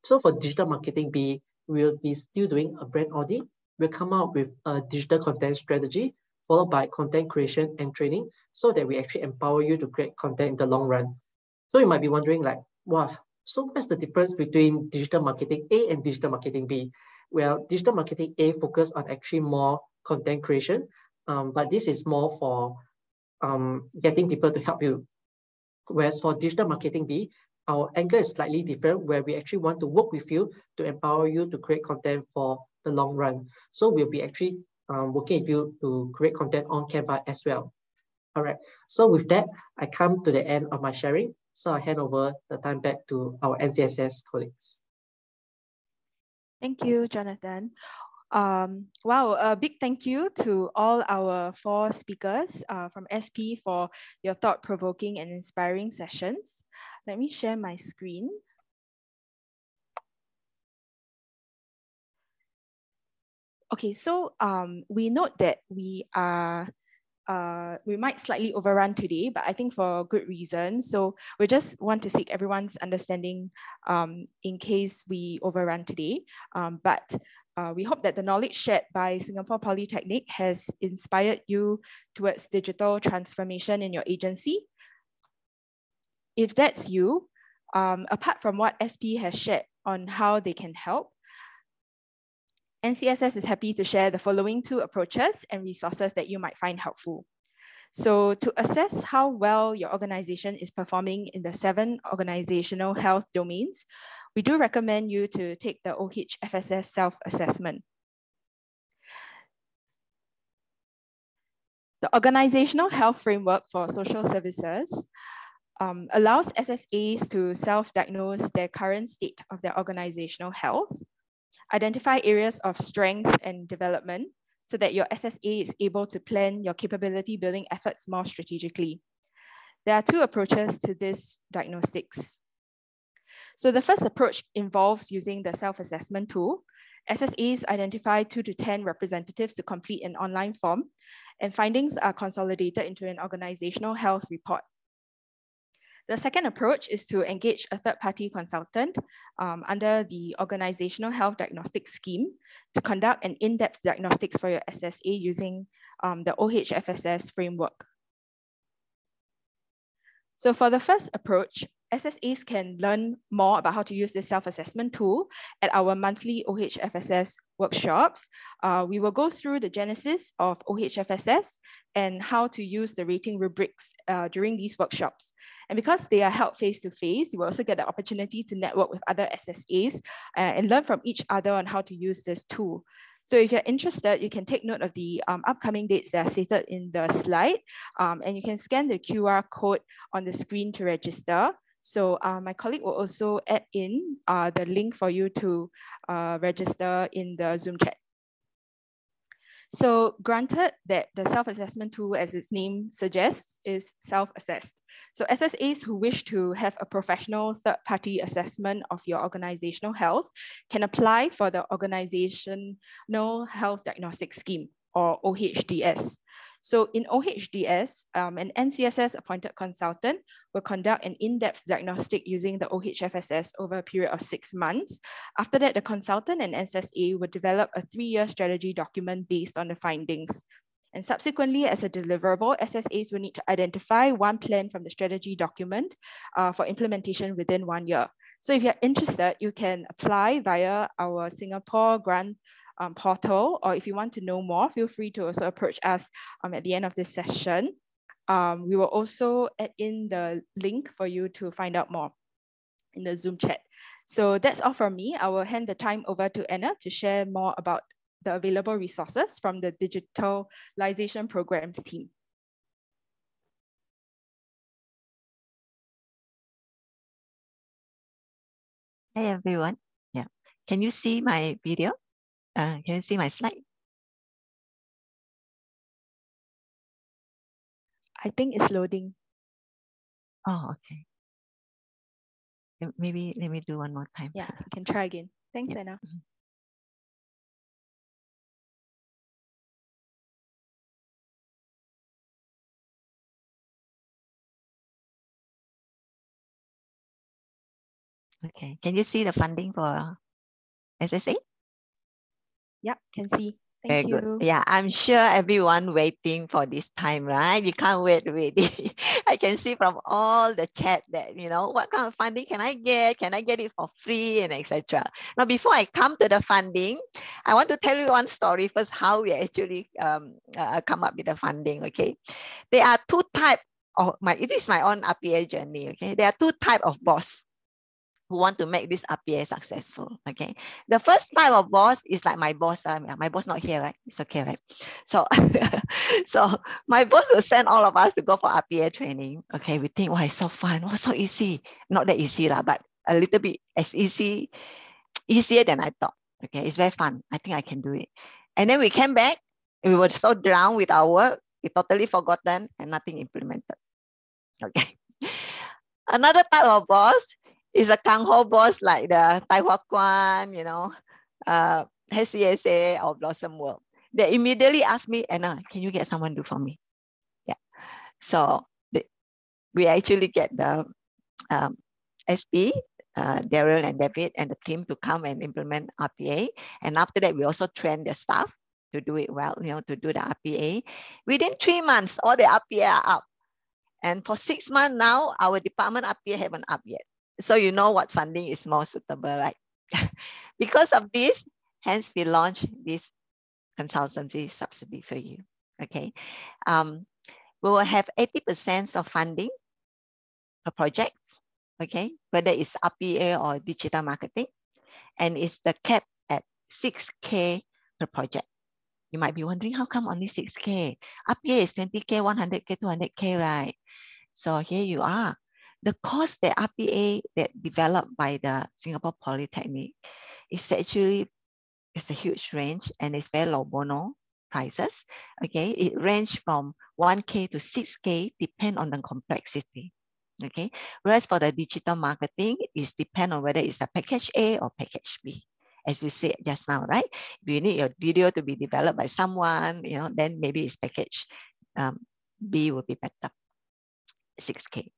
So for digital marketing B, we'll be still doing a brand audit. We'll come out with a digital content strategy, followed by content creation and training, so that we actually empower you to create content in the long run. So you might be wondering like, wow, so what's the difference between digital marketing A and digital marketing B? Well, digital marketing A focus on actually more content creation, um, but this is more for um, getting people to help you. Whereas for digital marketing B, our angle is slightly different where we actually want to work with you to empower you to create content for the long run. So we'll be actually um, working with you to create content on Canva as well. All right, so with that, I come to the end of my sharing. So I hand over the time back to our NCSS colleagues. Thank you, Jonathan. Um, wow, a big thank you to all our four speakers uh, from SP for your thought-provoking and inspiring sessions. Let me share my screen. Okay, so um, we note that we are uh, we might slightly overrun today, but I think for good reason. So we just want to seek everyone's understanding um, in case we overrun today. Um, but uh, we hope that the knowledge shared by Singapore Polytechnic has inspired you towards digital transformation in your agency. If that's you, um, apart from what SP has shared on how they can help, NCSS is happy to share the following two approaches and resources that you might find helpful. So to assess how well your organization is performing in the seven organizational health domains, we do recommend you to take the OHFSS self-assessment. The Organizational Health Framework for Social Services um, allows SSAs to self-diagnose their current state of their organizational health, identify areas of strength and development so that your SSA is able to plan your capability building efforts more strategically. There are two approaches to this diagnostics. So the first approach involves using the self-assessment tool. SSAs identify two to 10 representatives to complete an online form, and findings are consolidated into an organizational health report. The second approach is to engage a third-party consultant um, under the Organizational Health Diagnostic Scheme to conduct an in-depth diagnostics for your SSA using um, the OHFSS framework. So for the first approach, SSAs can learn more about how to use this self-assessment tool at our monthly OHFSS workshops. Uh, we will go through the genesis of OHFSS and how to use the rating rubrics uh, during these workshops. And because they are held face-to-face, -face, you will also get the opportunity to network with other SSAs uh, and learn from each other on how to use this tool. So if you're interested, you can take note of the um, upcoming dates that are stated in the slide, um, and you can scan the QR code on the screen to register. So uh, my colleague will also add in uh, the link for you to uh, register in the Zoom chat. So granted that the self-assessment tool, as its name suggests, is self-assessed. So SSAs who wish to have a professional third-party assessment of your organizational health can apply for the Organizational Health Diagnostic Scheme, or OHDS. So in OHDS, um, an NCSS appointed consultant will conduct an in-depth diagnostic using the OHFSS over a period of six months. After that, the consultant and SSA will develop a three-year strategy document based on the findings. And subsequently, as a deliverable, SSAs will need to identify one plan from the strategy document uh, for implementation within one year. So if you're interested, you can apply via our Singapore grant um, portal, or if you want to know more, feel free to also approach us um, at the end of this session. Um, we will also add in the link for you to find out more in the Zoom chat. So that's all from me. I will hand the time over to Anna to share more about the available resources from the digitalization programs team. Hey everyone. Yeah. Can you see my video? Uh, can you see my slide? I think it's loading. Oh, okay. Maybe let me do one more time. Yeah, you can try again. Thanks, yeah. Anna. Mm -hmm. Okay, can you see the funding for SSA? Yeah, can see. Thank Very you. good. Yeah, I'm sure everyone waiting for this time, right? You can't wait really. I can see from all the chat that, you know, what kind of funding can I get? Can I get it for free and etc. Now, before I come to the funding, I want to tell you one story first, how we actually um, uh, come up with the funding, okay? There are two type of my, it is my own RPA journey, okay? There are two type of boss who want to make this RPA successful. Okay. The first type of boss is like my boss. Um, my boss not here, right? It's okay, right? So, so my boss will send all of us to go for RPA training. Okay. We think, why it's so fun. What's so easy? Not that easy, lah, but a little bit as easy, easier than I thought. Okay. It's very fun. I think I can do it. And then we came back. We were so drowned with our work. We totally forgotten and nothing implemented. Okay. Another type of boss is a Kang Ho boss like the Thye Hua Kwan, you know, uh, HCSA or Blossom World. They immediately ask me, Anna, can you get someone do for me? Yeah. So the, we actually get the um, SP, uh, Daryl and David and the team to come and implement RPA. And after that, we also train the staff to do it well, you know, to do the RPA. Within three months, all the RPA are up. And for six months now, our department RPA haven't up yet. So you know what funding is more suitable, right? because of this, hence we launched this consultancy subsidy for you, okay? Um, we will have 80% of funding for project, okay, whether it's RPA or digital marketing, and it's the cap at 6K per project. You might be wondering how come only 6K? RPA is 20K, 100K, 200K, right? So here you are. The course that RPA that developed by the Singapore Polytechnic is actually it's a huge range and it's very low bono prices. Okay, it range from 1K to 6K, depend on the complexity. Okay, whereas for the digital marketing, it depend on whether it's a package A or package B. As you said just now, right? If you need your video to be developed by someone, you know, then maybe it's package um, B will be better. 6K.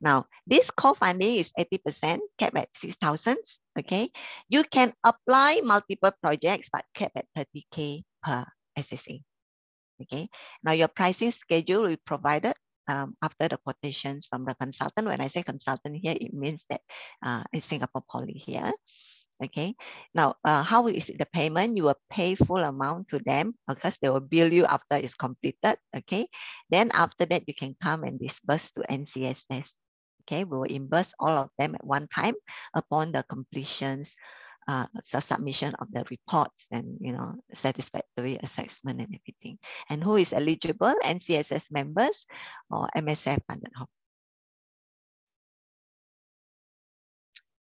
Now, this co-funding is 80% capped at 6,000, okay? You can apply multiple projects, but capped at 30K per SSA, okay? Now, your pricing schedule will be provided um, after the quotations from the consultant. When I say consultant here, it means that uh, it's Singapore Poly here. Okay. Now, uh, how is the payment? You will pay full amount to them because they will bill you after it's completed. Okay. Then after that, you can come and disburse to NCSS. Okay. We will reimburse all of them at one time upon the completions, uh, submission of the reports and, you know, satisfactory assessment and everything. And who is eligible? NCSS members or MSF funded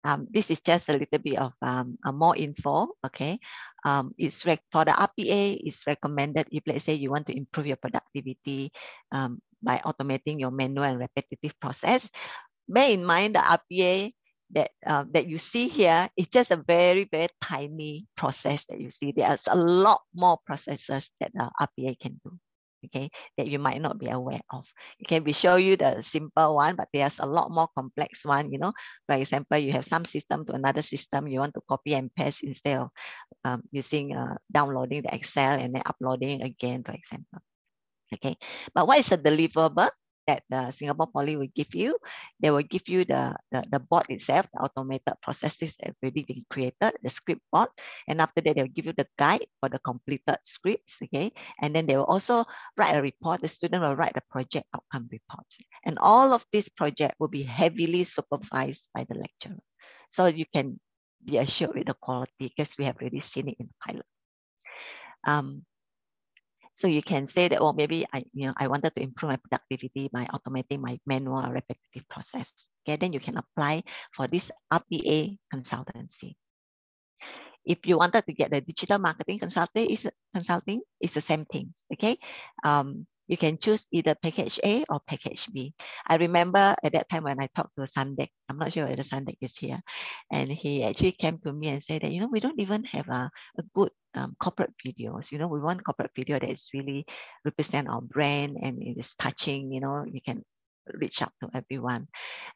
Um, this is just a little bit of um, more info, okay? Um, it's for the RPA, it's recommended if let's say you want to improve your productivity um, by automating your manual and repetitive process. Bear in mind the RPA that, uh, that you see here is just a very, very tiny process that you see. There's a lot more processes that the RPA can do okay, that you might not be aware of. Okay, we show you the simple one, but there's a lot more complex one, you know. For example, you have some system to another system, you want to copy and paste instead of um, using uh, downloading the Excel and then uploading again, for example. Okay, but what is a deliverable? That the Singapore Poly will give you. They will give you the, the, the bot itself, the automated processes already been created, the script bot. And after that, they'll give you the guide for the completed scripts, okay? And then they will also write a report. The student will write the project outcome reports. And all of this project will be heavily supervised by the lecturer. So you can be assured with the quality because we have already seen it in pilot. Um, so you can say that, well, maybe I, you know, I wanted to improve my productivity by automating my manual repetitive process. Okay, then you can apply for this RPA consultancy. If you wanted to get the digital marketing consulting, is consulting, it's the same thing. Okay, um, you can choose either package A or package B. I remember at that time when I talked to Sandek, I'm not sure whether Sandek is here, and he actually came to me and said that, you know, we don't even have a, a good um, corporate videos. You know, we want corporate video that is really represent our brand and it is touching, you know, you can reach out to everyone.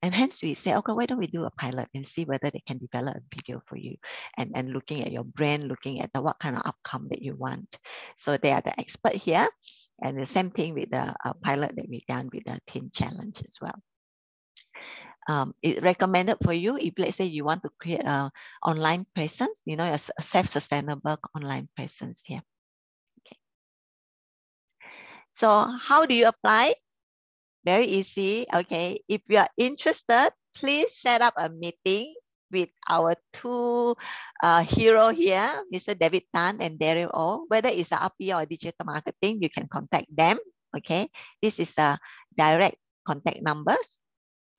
And hence we say, okay, why don't we do a pilot and see whether they can develop a video for you and, and looking at your brand, looking at the, what kind of outcome that you want. So they are the expert here. And the same thing with the uh, pilot that we done with the Teen Challenge as well. Um, it's recommended for you if let's say you want to create an online presence, you know, a self-sustainable online presence here. Okay. So how do you apply? Very easy. Okay. If you are interested, please set up a meeting with our two uh, hero here, Mr. David Tan and Daryl Au. Whether it's a RPA or digital marketing, you can contact them. Okay, this is a direct contact numbers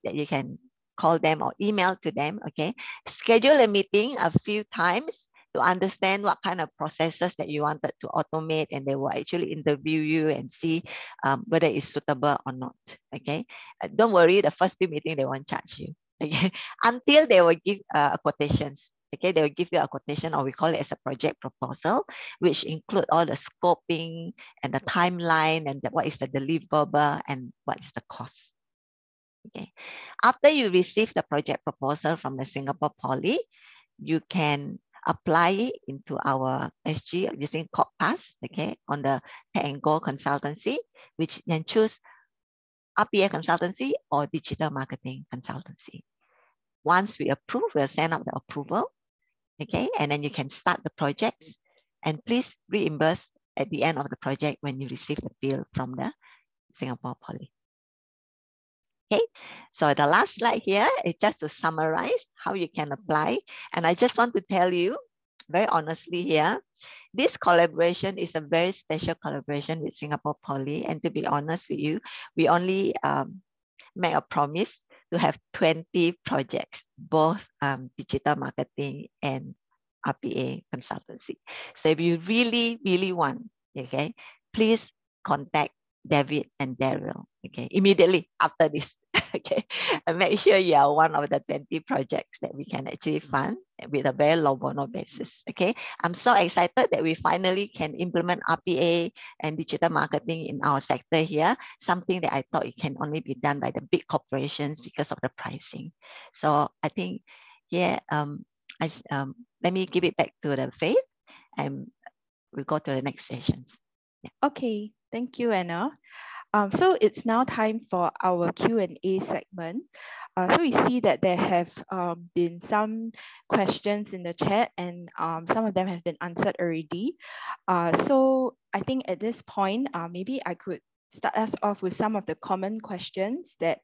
that you can call them or email to them. Okay, schedule a meeting a few times to understand what kind of processes that you wanted to automate and they will actually interview you and see um, whether it's suitable or not okay uh, don't worry the first few meeting they won't charge you until they will give uh, quotations. Okay, they will give you a quotation, or we call it as a project proposal, which include all the scoping and the timeline and the, what is the deliverable and what is the cost. Okay, after you receive the project proposal from the Singapore Poly, you can apply it into our SG using COPPAS, okay, on the Tech and Go consultancy, which then choose RPA consultancy or digital marketing consultancy. Once we approve, we'll send out the approval, okay? And then you can start the projects and please reimburse at the end of the project when you receive the bill from the Singapore Poly. Okay, So the last slide here is just to summarize how you can apply. And I just want to tell you very honestly here, this collaboration is a very special collaboration with Singapore Poly. And to be honest with you, we only um, make a promise to have 20 projects, both um, digital marketing and RPA consultancy. So if you really, really want, okay, please contact David and Daryl, okay, immediately after this, okay, and make sure you are one of the 20 projects that we can actually fund with a very low bono basis, okay. I'm so excited that we finally can implement RPA and digital marketing in our sector here, something that I thought it can only be done by the big corporations because of the pricing. So I think, yeah, um, I, um, let me give it back to the Faith and we'll go to the next sessions. Yeah. Okay, thank you, Anna. Um, so it's now time for our Q&A segment. Uh, so we see that there have um, been some questions in the chat and um, some of them have been answered already. Uh, so I think at this point, uh, maybe I could start us off with some of the common questions that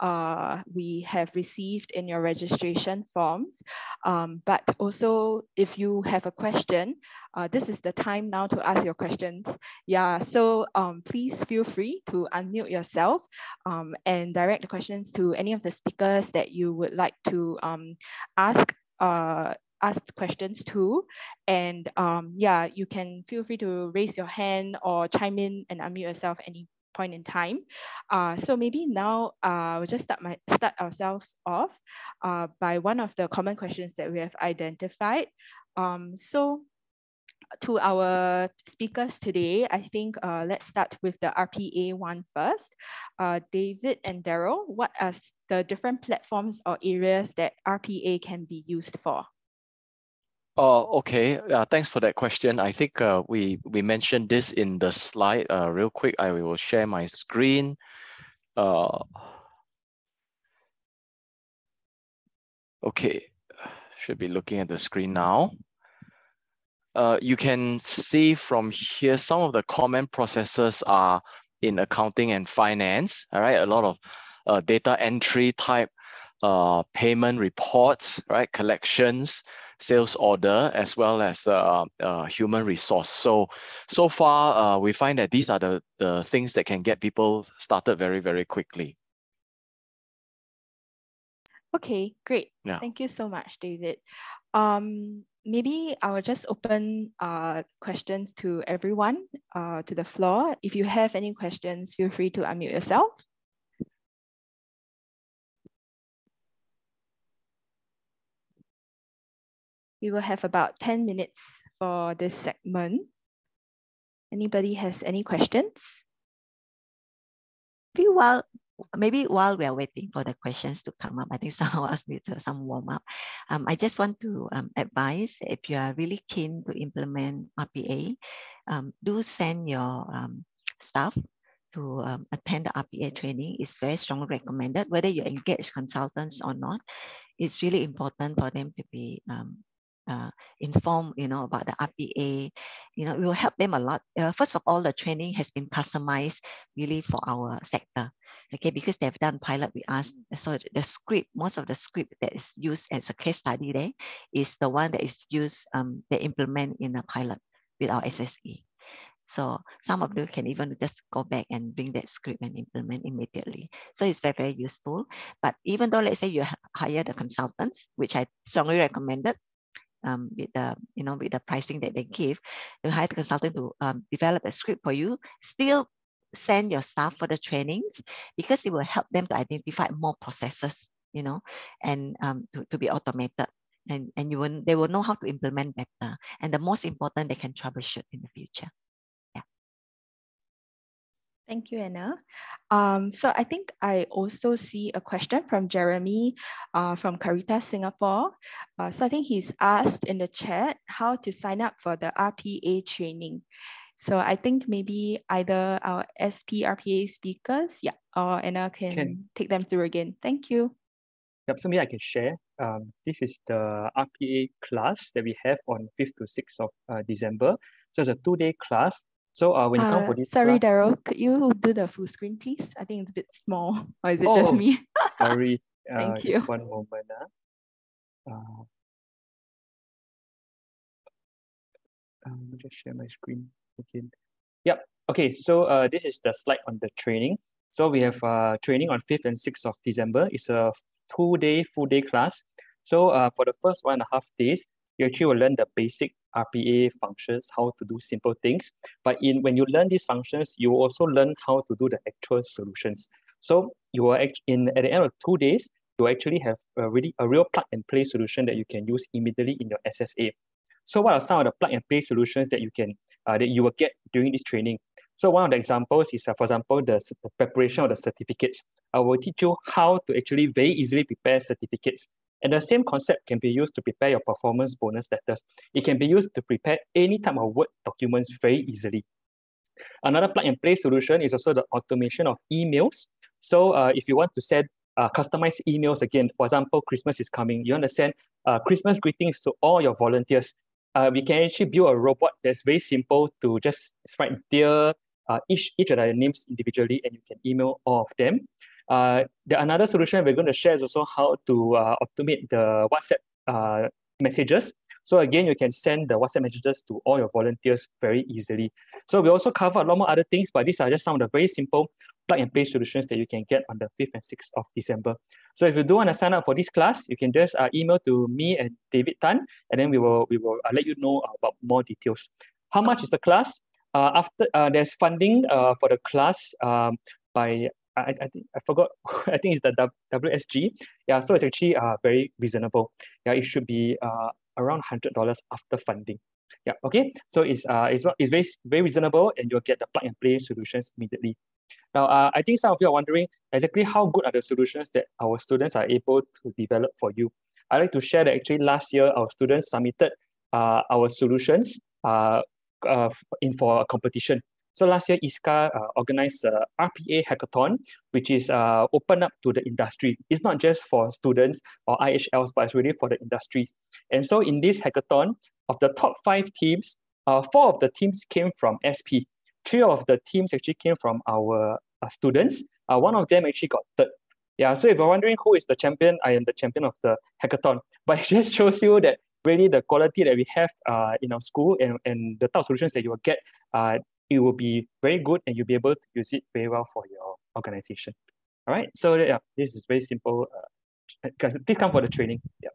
uh, we have received in your registration forms. Um, but also, if you have a question, uh, this is the time now to ask your questions. Yeah, so um, please feel free to unmute yourself um, and direct the questions to any of the speakers that you would like to um, ask uh, ask questions too. And um, yeah, you can feel free to raise your hand or chime in and unmute yourself any point in time. Uh, so maybe now uh, we'll just start, my, start ourselves off uh, by one of the common questions that we have identified. Um, so to our speakers today, I think uh, let's start with the RPA one first. Uh, David and Daryl, what are the different platforms or areas that RPA can be used for? Oh, okay. Uh, thanks for that question. I think uh, we we mentioned this in the slide. Uh, real quick, I will share my screen. Uh, okay, should be looking at the screen now. Uh, you can see from here some of the common processes are in accounting and finance. All right, a lot of uh, data entry type, uh, payment reports, right, collections sales order as well as uh, uh, human resource. So, so far uh, we find that these are the, the things that can get people started very, very quickly. Okay, great. Yeah. Thank you so much, David. Um, maybe I will just open uh, questions to everyone uh, to the floor. If you have any questions, feel free to unmute yourself. We will have about 10 minutes for this segment. Anybody has any questions? Maybe while, maybe while we are waiting for the questions to come up, I think some of us need some warm up. Um, I just want to um, advise if you are really keen to implement RPA, um, do send your um, staff to um, attend the RPA training is very strongly recommended. Whether you engage consultants or not, it's really important for them to be um, uh, inform, you know, about the RPA, you know, it will help them a lot. Uh, first of all, the training has been customized really for our sector, okay, because they've done pilot with us. So the script, most of the script that is used as a case study there is the one that is used, um, they implement in a pilot with our SSE. So some of you can even just go back and bring that script and implement immediately. So it's very, very useful. But even though let's say you hire the consultants, which I strongly recommended, um, with the you know with the pricing that they give, you hire the consultant to um, develop a script for you. Still send your staff for the trainings because it will help them to identify more processes, you know, and um, to, to be automated. And, and you will, they will know how to implement better. And the most important, they can troubleshoot in the future. Thank you, Anna. Um, so I think I also see a question from Jeremy uh, from Caritas Singapore. Uh, so I think he's asked in the chat how to sign up for the RPA training. So I think maybe either our SP RPA speakers, yeah, or Anna can, can. take them through again. Thank you. Yep, so maybe I can share. Um, this is the RPA class that we have on 5th to 6th of uh, December. So it's a two-day class So uh, when you come Uh, for this sorry, class, Daryl, could you do the full screen, please? I think it's a bit small. Or is it Oh, just me? sorry, uh, Thank you. one moment. Uh. Uh, um, I'll just share my screen again. Yep. Okay. So uh, this is the slide on the training. So we have uh, training on 5th and 6th of December. It's a two-day, full-day class. So uh, for the first one and a half days, you actually will learn the basic RPA functions, how to do simple things. But in when you learn these functions, you also learn how to do the actual solutions. So you are in at the end of two days, you actually have a really a real plug and play solution that you can use immediately in your SSA. So what are some of the plug and play solutions that you can uh, that you will get during this training? So one of the examples is, uh, for example, the, the preparation of the certificates. I will teach you how to actually very easily prepare certificates. And the same concept can be used to prepare your performance bonus letters. It can be used to prepare any type of Word documents very easily. Another plug and play solution is also the automation of emails. So uh, if you want to send uh, customized emails again, for example, Christmas is coming, you want to send uh, Christmas greetings to all your volunteers. Uh, we can actually build a robot that's very simple to just write dear uh, each, each of their names individually and you can email all of them. Uh, the another solution we're going to share is also how to uh, automate the WhatsApp uh, messages. So again, you can send the WhatsApp messages to all your volunteers very easily. So we also cover a lot more other things, but these are just some of the very simple plug and play solutions that you can get on the 5th and 6th of December. So if you do want to sign up for this class, you can just uh, email to me and David Tan, and then we will we will uh, let you know about more details. How much is the class? Uh, after uh, there's funding uh, for the class um, by I, I think I forgot I think it's the WSG. Yeah, so it's actually uh, very reasonable. Yeah, it should be uh, around hundred dollars after funding. Yeah, okay. So it's uh it's, it's very very reasonable and you'll get the plug and play solutions immediately. Now, uh, I think some of you are wondering exactly how good are the solutions that our students are able to develop for you. I'd like to share that actually last year our students submitted uh, our solutions uh, uh, in for a competition. So last year, ISCA uh, organized a RPA hackathon, which is uh, open up to the industry. It's not just for students or IHLs, but it's really for the industry. And so in this hackathon, of the top five teams, uh, four of the teams came from SP. Three of the teams actually came from our uh, students. Uh, one of them actually got third. Yeah, so if you're wondering who is the champion, I am the champion of the hackathon. But it just shows you that really the quality that we have uh, in our school and, and the of solutions that you will get, uh, it will be very good and you'll be able to use it very well for your organization. All right, so yeah, this is very simple. Uh, please come for the training. Yeah.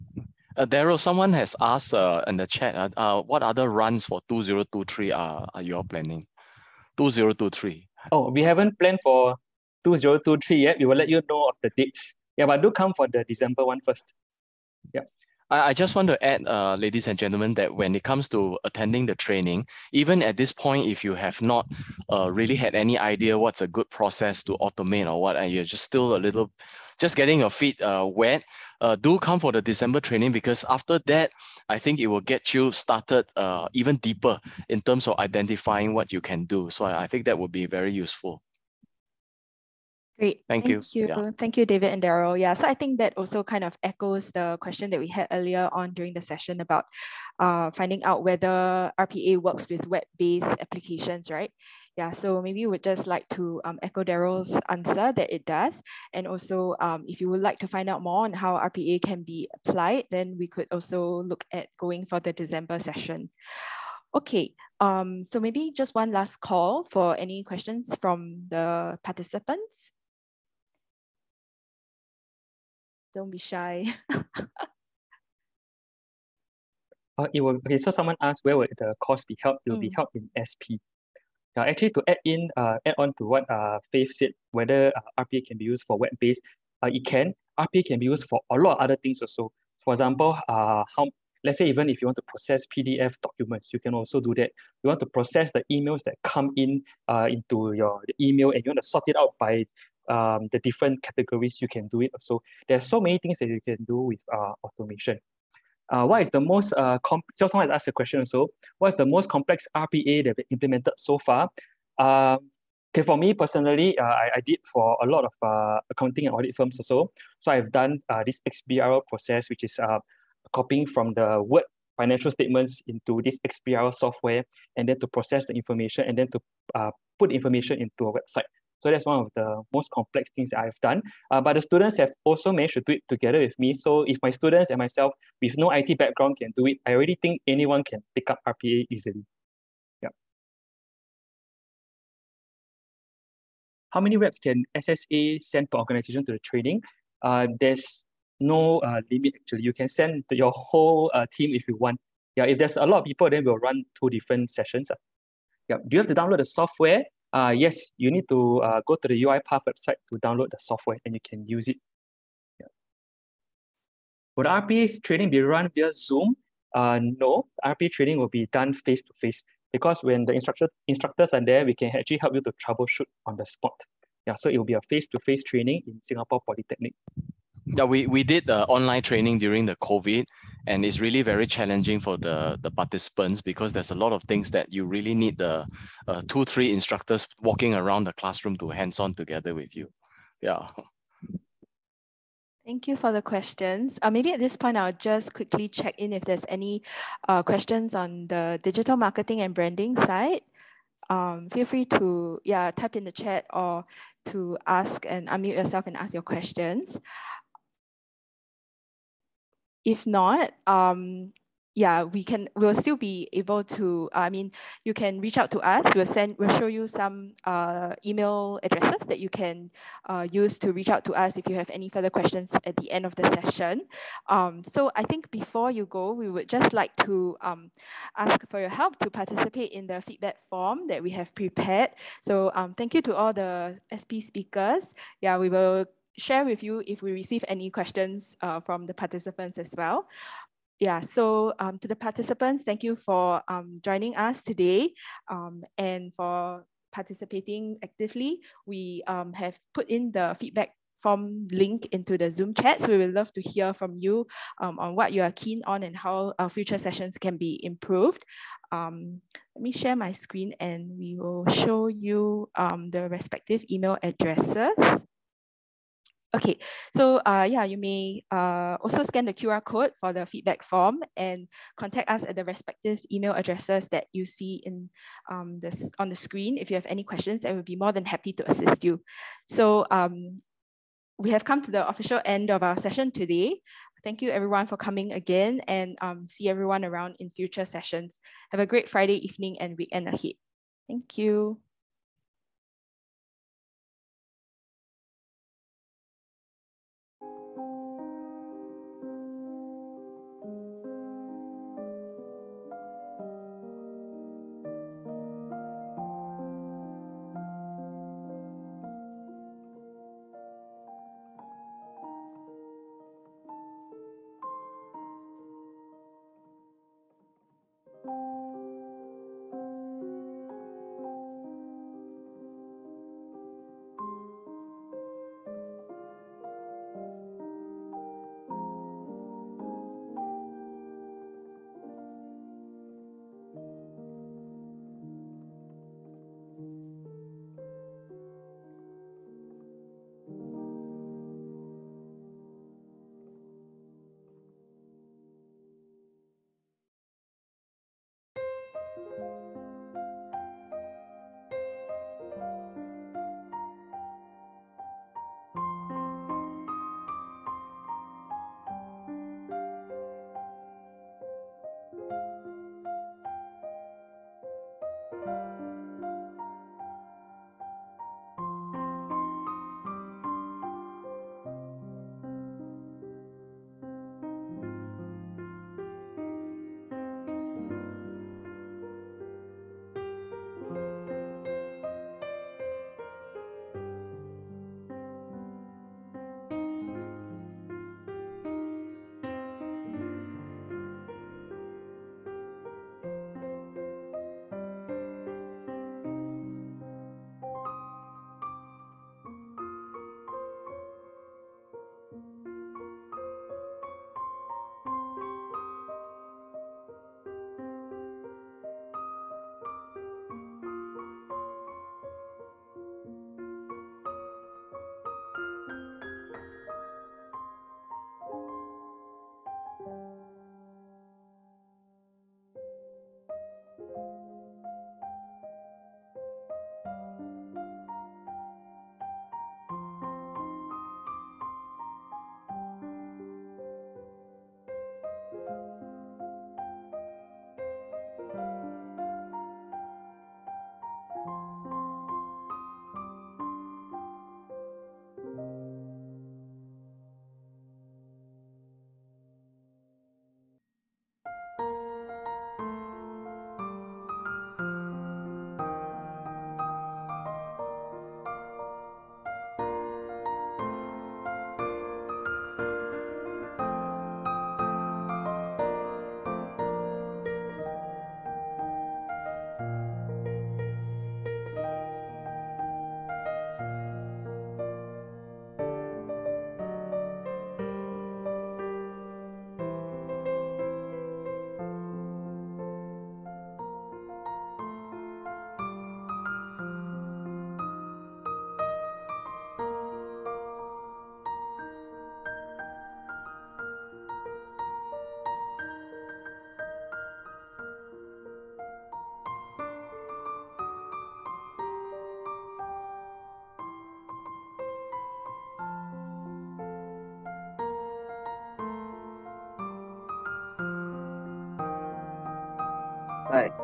Uh, Daryl, someone has asked uh, in the chat, uh, uh, what other runs for 2023 are, are you all planning? 2023. Oh, we haven't planned for 2023 yet. We will let you know of the dates. Yeah, but do come for the December one first. Yeah. I, I just want to add, uh, ladies and gentlemen, that when it comes to attending the training, even at this point, if you have not uh, really had any idea what's a good process to automate or what, and you're just still a little, just getting your feet uh, wet, uh, do come for the December training because after that, I think it will get you started uh, even deeper in terms of identifying what you can do. So I, I think that would be very useful. Great. Thank you. you. Yeah. Thank you, David and Daryl. Yeah, so I think that also kind of echoes the question that we had earlier on during the session about uh, finding out whether RPA works with web-based applications, right? Yeah, so maybe we would just like to um, echo Daryl's answer that it does. And also, um, if you would like to find out more on how RPA can be applied, then we could also look at going for the December session. Okay, um, so maybe just one last call for any questions from the participants. Don't be shy. Uh, it will, okay, so someone asked where would the course be held? It will be Mm. held in SP. Now, actually, to add in, uh, add on to what uh, Faith said, whether uh, RPA can be used for web-based, uh, it can. RPA can be used for a lot of other things also. For example, uh, how let's say even if you want to process PDF documents, you can also do that. You want to process the emails that come in uh, into your email and you want to sort it out by um, the different categories, you can do it So There's so many things that you can do with uh, automation. Uh, what is the most, uh, comp so someone asked a question also, what is the most complex RPA that we implemented so far? Um, okay, for me personally, uh, I, I did for a lot of uh, accounting and audit firms also. So I've done uh, this XBRL process, which is uh, copying from the Word financial statements into this XBRL software and then to process the information and then to uh, put information into a website. So that's one of the most complex things that I've done. Uh, but the students have also managed to do it together with me. So if my students and myself with no IT background can do it, I already think anyone can pick up RPA easily. Yeah. How many reps can SSA send per organization to the training? Uh, there's no uh, limit actually. You can send your whole uh, team if you want. Yeah, if there's a lot of people, then we'll run two different sessions. Uh. Yeah. Do you have to download the software? Uh, yes, you need to uh, go to the UiPath website to download the software and you can use it. Yeah. Would RPA training be run via Zoom? Uh, no, RPA training will be done face to face because when the instructor instructors are there, we can actually help you to troubleshoot on the spot. Yeah, so it will be a face to face training in Singapore Polytechnic. Yeah, we, we did uh, online training during the COVID, and it's really very challenging for the, the participants because there's a lot of things that you really need the uh, two, three instructors walking around the classroom to hands-on together with you. Yeah. Thank you for the questions. Uh, maybe at this point, I'll just quickly check in if there's any uh, questions on the digital marketing and branding side. Um, feel free to yeah type in the chat or to ask and unmute yourself and ask your questions if not, um, yeah, we can, we'll still be able to, I mean, you can reach out to us. We'll send, we'll show you some uh, email addresses that you can uh, use to reach out to us if you have any further questions at the end of the session. Um, so I think before you go, we would just like to um, ask for your help to participate in the feedback form that we have prepared. So um, thank you to all the SP speakers. Yeah, we will share with you if we receive any questions uh, from the participants as well. Yeah, so um, to the participants, thank you for um, joining us today um, and for participating actively. We um, have put in the feedback form link into the Zoom chat. So we would love to hear from you um, on what you are keen on and how our future sessions can be improved. Um, let me share my screen and we will show you um, the respective email addresses. Okay, so uh, yeah, you may uh, also scan the QR code for the feedback form and contact us at the respective email addresses that you see in um, this on the screen. If you have any questions, I will be more than happy to assist you. So um, we have come to the official end of our session today. Thank you everyone for coming again and um, see everyone around in future sessions. Have a great Friday evening and weekend ahead. Thank you.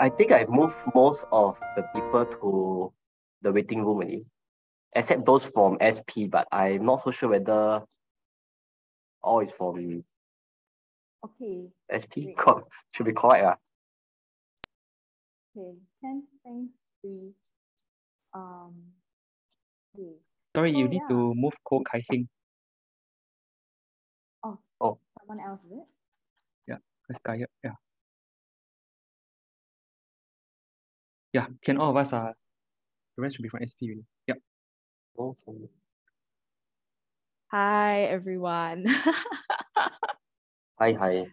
I, I think I moved most of the people to the waiting room already, except those from SP, but I'm not so sure whether all is from Okay. SP. Great. Co- Should be correct. ah. Okay. Ten. Thanks. Three. Um. Okay. Sorry, you Oh, need yeah. to move Ko Kai Hing. Oh, oh, someone else is it? Let's guy. Yeah. Yeah, can all of us uh the rest should be from SP really. Yep. Okay. Hi everyone. Hi, hi.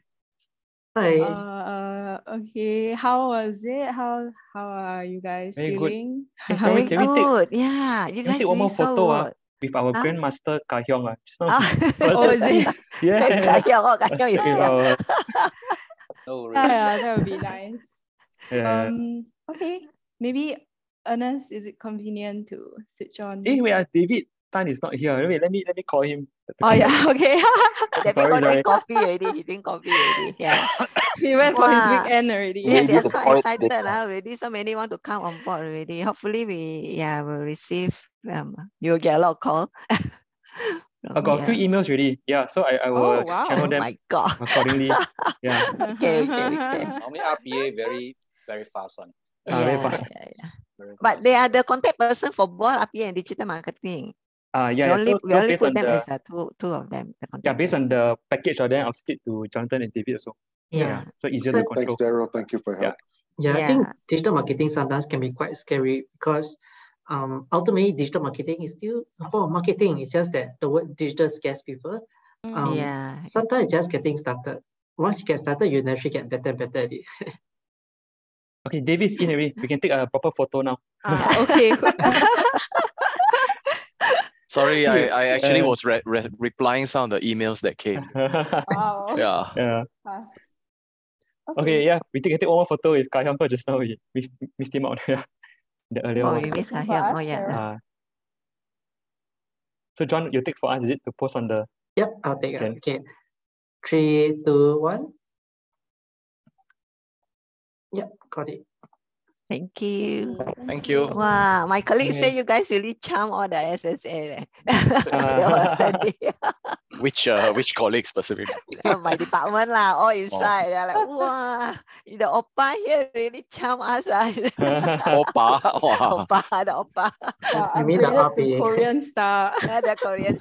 Hi. uh, okay. How was it? How how are you guys Very good. feeling? Eh, sorry, Very can we take good. Yeah, you can we guys take one more doing so photo ah with our Huh? grandmaster Ka Hyong ah. Just now Ah. oh, is it? yeah. Kayong, oh, Kayong is With here. our- Oh, Yeah, really? yeah, that would be nice. yeah. Um. Okay. Maybe Ernest, is it convenient to switch on? Eh, wait, ah, David Tan is not here. Wait, let me let me call him. Oh yeah. Okay. David Sorry, go sorry. coffee already. He drink coffee already. Yeah. he went for his weekend already. Yeah, Maybe they are the so excited later. ah, already. So many want to come on board already. Hopefully we yeah will receive um you'll get a lot of call. I got a few emails already. Yeah, so I, I will Oh, wow. channel Oh them my god. accordingly. Yeah. Okay, okay, okay. Normally RPA very, very fast one. Ah, very Yeah, fast. yeah, yeah. But they are the contact person for both RPA and digital marketing. Ah, We yeah, yeah. only, So, we so only put on them the as uh, two two of them. The yeah, based on the package, or then I'll split to Jonathan and David also. yeah. So easier So- to Thanks, control. Daryl. Thank you for your Yeah. help. Yeah, I think digital marketing sometimes can be quite scary because um, ultimately digital marketing is still a form of marketing. It's just that the word digital scares people. Mm. Um, yeah. Sometimes just getting started. Once you get started, you naturally get better and better at it. Okay, David's in already. We can take a proper photo now. Ah, okay. Sorry, I, I actually Uh, was re- re- replying some of the emails that came. wow. Yeah. yeah. Fast. Okay, yeah. We take, can take one more photo with Kai Hyung just now. We missed, missed him out. Yeah. the earlier Oh, one. you miss Looking Kahyang. Oh yeah. Sarah? Ah. so John, you take for us, is it, to post on the Yep, I'll take it. Can. Okay. Three, two, one. Yep, got it. Thank you. Thank you. Wow, my colleagues say Okay. you guys really charm all the SSA. leh. They were studying. Which uh which colleague specifically? my department lah, all inside. They're like, wow, the oppa here really charm us. ah." Opa. Wow. oppa, the oppa. Wow, You mean the upgraded to RPA. Korean star. Yeah, the Korean